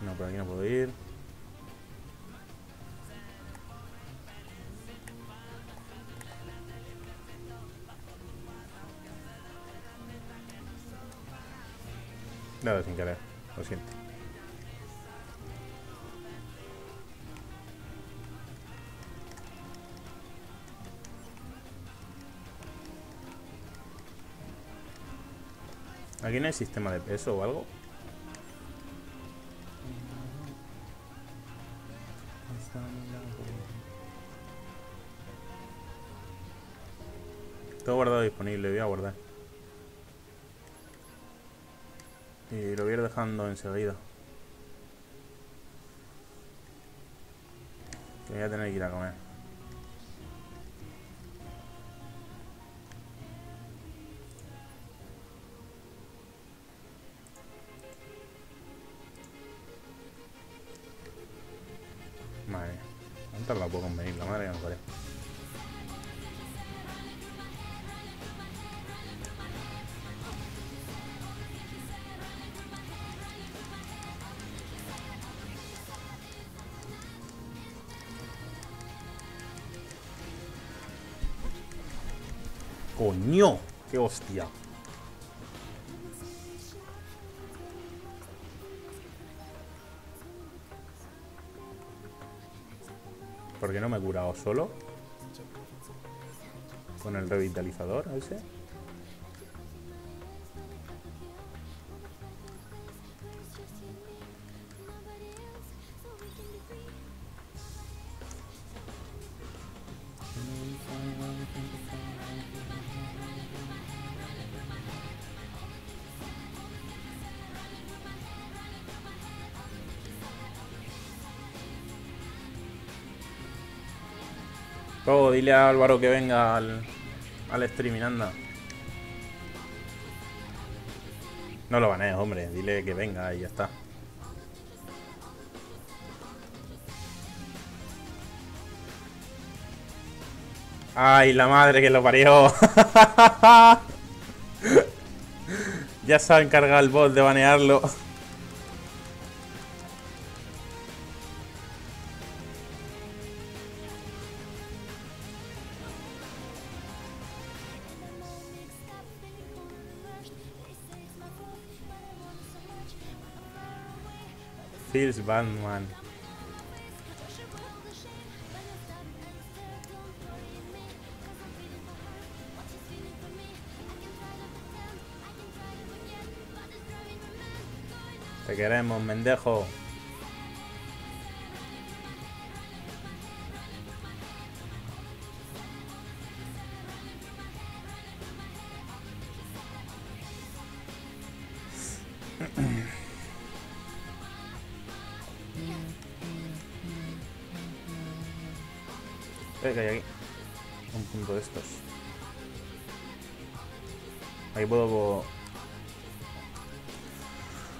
No, por aquí no puedo ir. Nada, sin querer. Lo siento. ¿Aquí no hay sistema de peso o algo? Todo guardado disponible, voy a guardar. Y lo voy a ir dejando enseguida. Voy a tener que ir a comer. ¿Han tardado poco en venir? La madre que me parió. ¡Coño! ¡Qué hostia! ¿Por qué no me he curado solo? Con el revitalizador ese. Oh, dile a Álvaro que venga al, al streaming, anda. No lo banees, hombre. Dile que venga y ya está. Ay, la madre que lo parió. ya se ha encargado el bot de banearlo. Feels bad, man. Te queremos, mendejo. Hay aquí. Un punto de estos. Ahí puedo...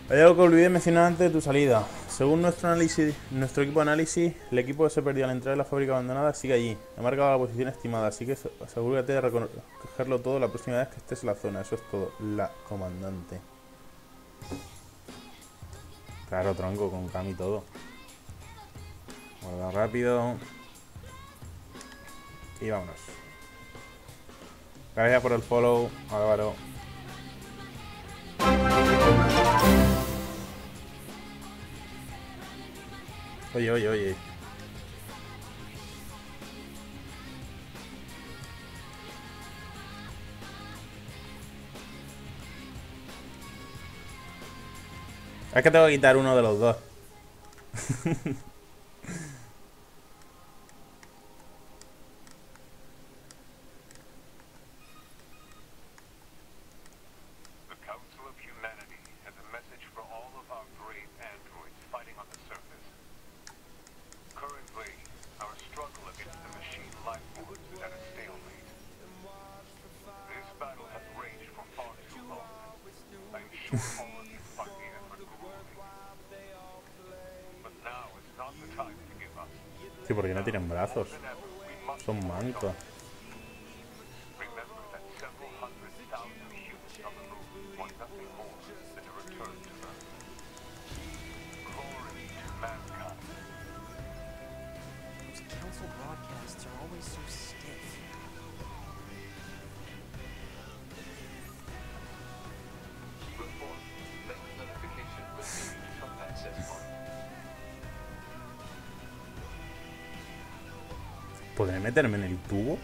Hay algo que olvidé mencionar antes de tu salida. Según nuestro análisis, nuestro equipo de análisis, el equipo que se perdió al entrar en la fábrica abandonada sigue allí. He marcado la posición estimada, así que se- asegúrate de recogerlo todo la próxima vez que estés en la zona. Eso es todo. La comandante. Claro, tronco, con cam y todo. Guarda rápido. Y vámonos. Gracias por el follow, Álvaro. Oye, oye, oye. Es que tengo que quitar uno de los dos. Sí, meterme en el tubo?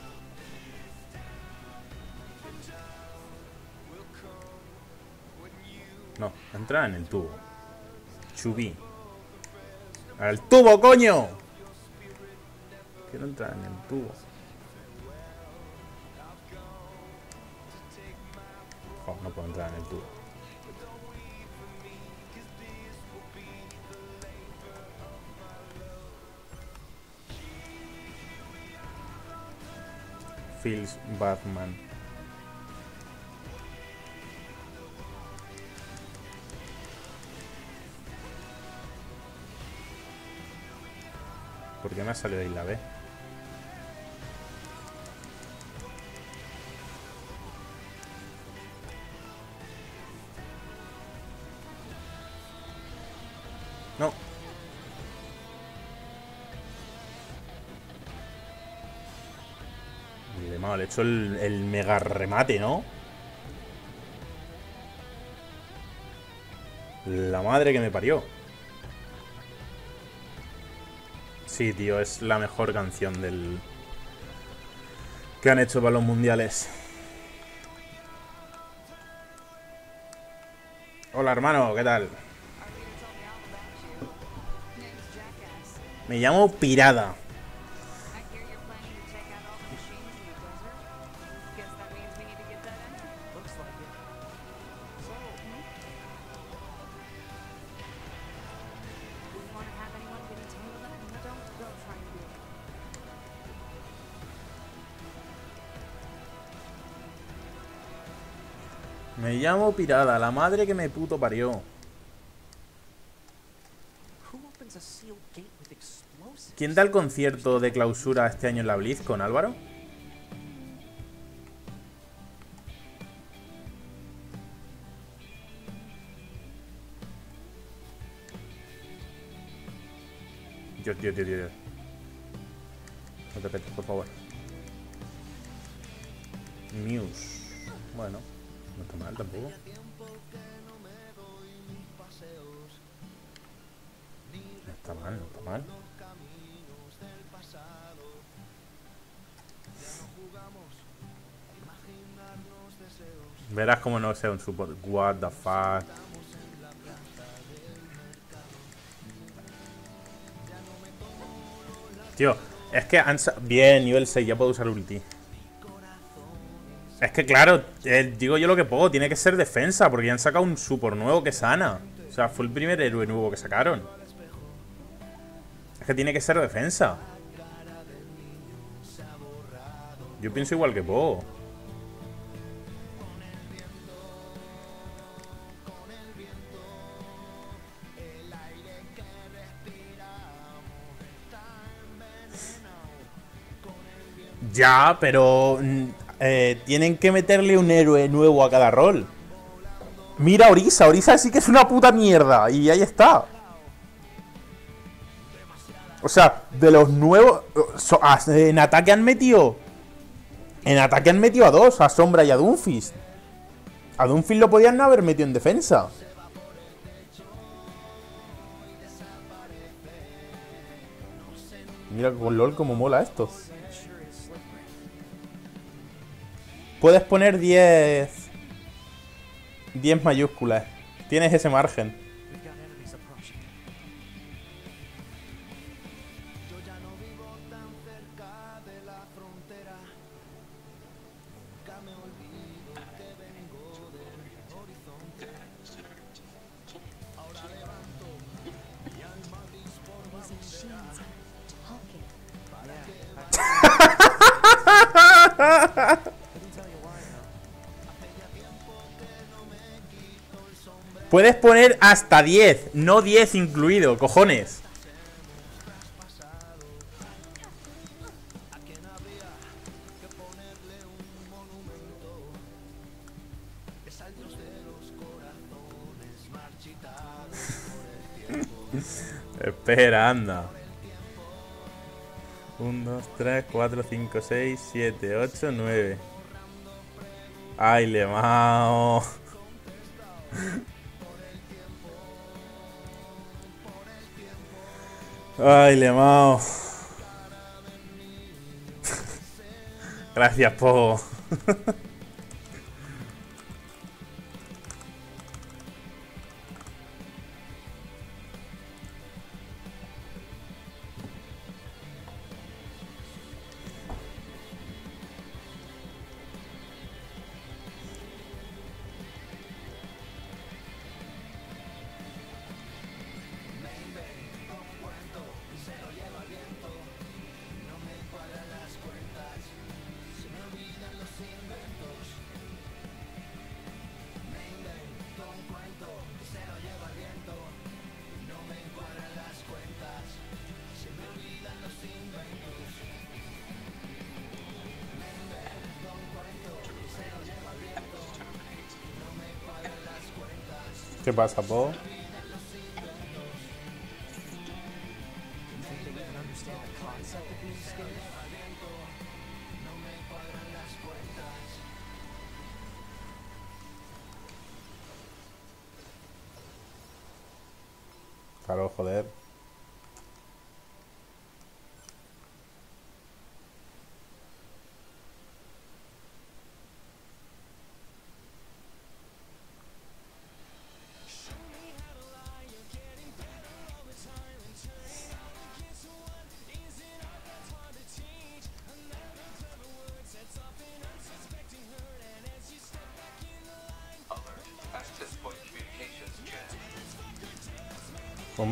No, entrar en el tubo. Chubí. ¡Al tubo, coño! Quiero entrar en el tubo. Feels Batman. ¿Por qué me ha salido ahí la B? El, el mega remate, ¿no? La madre que me parió. Sí, tío, es la mejor canción del. que han hecho para los mundiales. Hola, hermano, ¿qué tal? Me llamo Pirada. Llamo Pirada, la madre que me puto parió. ¿Quién da el concierto de clausura este año en la Blizz con Álvaro? Dios, Dios, Dios, Dios. Verás como no sea un support. What the fuck. Tío, es que han Bien, nivel 6, ya puedo usar ulti. Es que claro, eh, digo yo lo que puedo, tiene que ser defensa, porque ya han sacado un support nuevo que sana. O sea, fue el primer héroe nuevo que sacaron. Es que tiene que ser defensa. Yo pienso igual que puedo. Ya, pero mm, eh, tienen que meterle un héroe nuevo a cada rol. Mira Orisa, Orisa sí que es una puta mierda. Y ahí está. O sea, de los nuevos... so- a- en ataque han metido... En ataque han metido a dos, a Sombra y a Doomfist. A Doomfist lo podían no haber metido en defensa. Mira con LOL como mola esto. Puedes poner 10... 10 mayúsculas. Tienes ese margen. Puedes poner hasta 10, no 10 incluido, cojones. Espera, anda. 1, 2, 3, 4, 5, 6, 7, 8, 9. Ay, le mao. Ay, le mao. Gracias, Pogo. ¿Qué pasa, Pogo?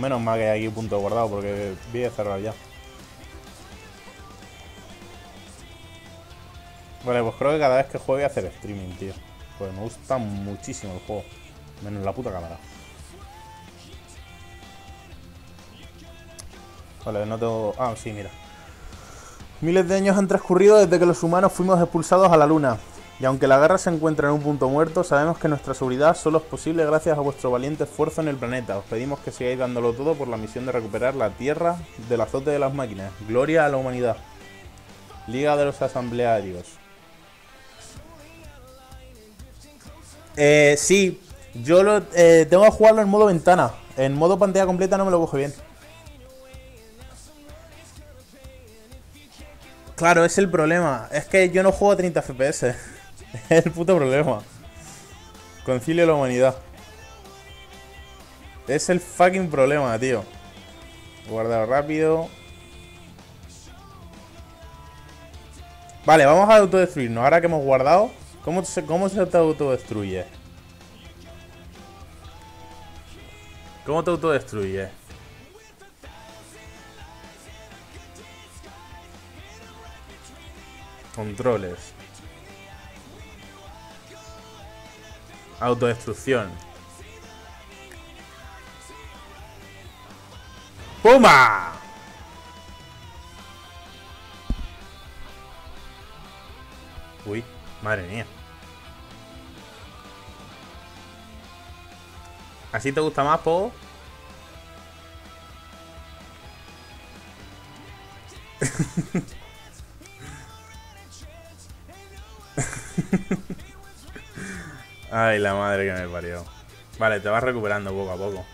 Menos mal que hay aquí punto guardado porque voy a cerrar ya. Vale, pues creo que cada vez que juegue a hacer streaming, tío. Pues me gusta muchísimo el juego. Menos la puta cámara. Vale, no tengo... Ah, sí, mira. Miles de años han transcurrido desde que los humanos fuimos expulsados a la luna. Y aunque la guerra se encuentra en un punto muerto, sabemos que nuestra seguridad solo es posible gracias a vuestro valiente esfuerzo en el planeta. Os pedimos que sigáis dándolo todo por la misión de recuperar la Tierra del azote de las máquinas. Gloria a la humanidad. Liga de los Asamblearios. Eh, sí. Yo lo, eh, tengo que jugarlo en modo ventana. En modo pantalla completa no me lo coge bien. Claro, es el problema. Es que yo no juego a 30 FPS. Es el puto problema. Concilio de la humanidad. Es el fucking problema, tío. Guardar rápido. Vale, vamos a autodestruirnos. Ahora que hemos guardado, ¿cómo cómo se te autodestruye? ¿Cómo te autodestruye? Controles. Autodestrucción. ¡Puma! Uy, madre mía. ¿Así te gusta más, Po? Ay, la madre que me parió. Vale, te vas recuperando poco a poco.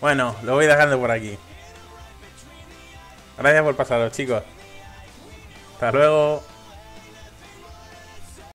Bueno, lo voy dejando por aquí. Gracias por pasaros, chicos. Hasta luego.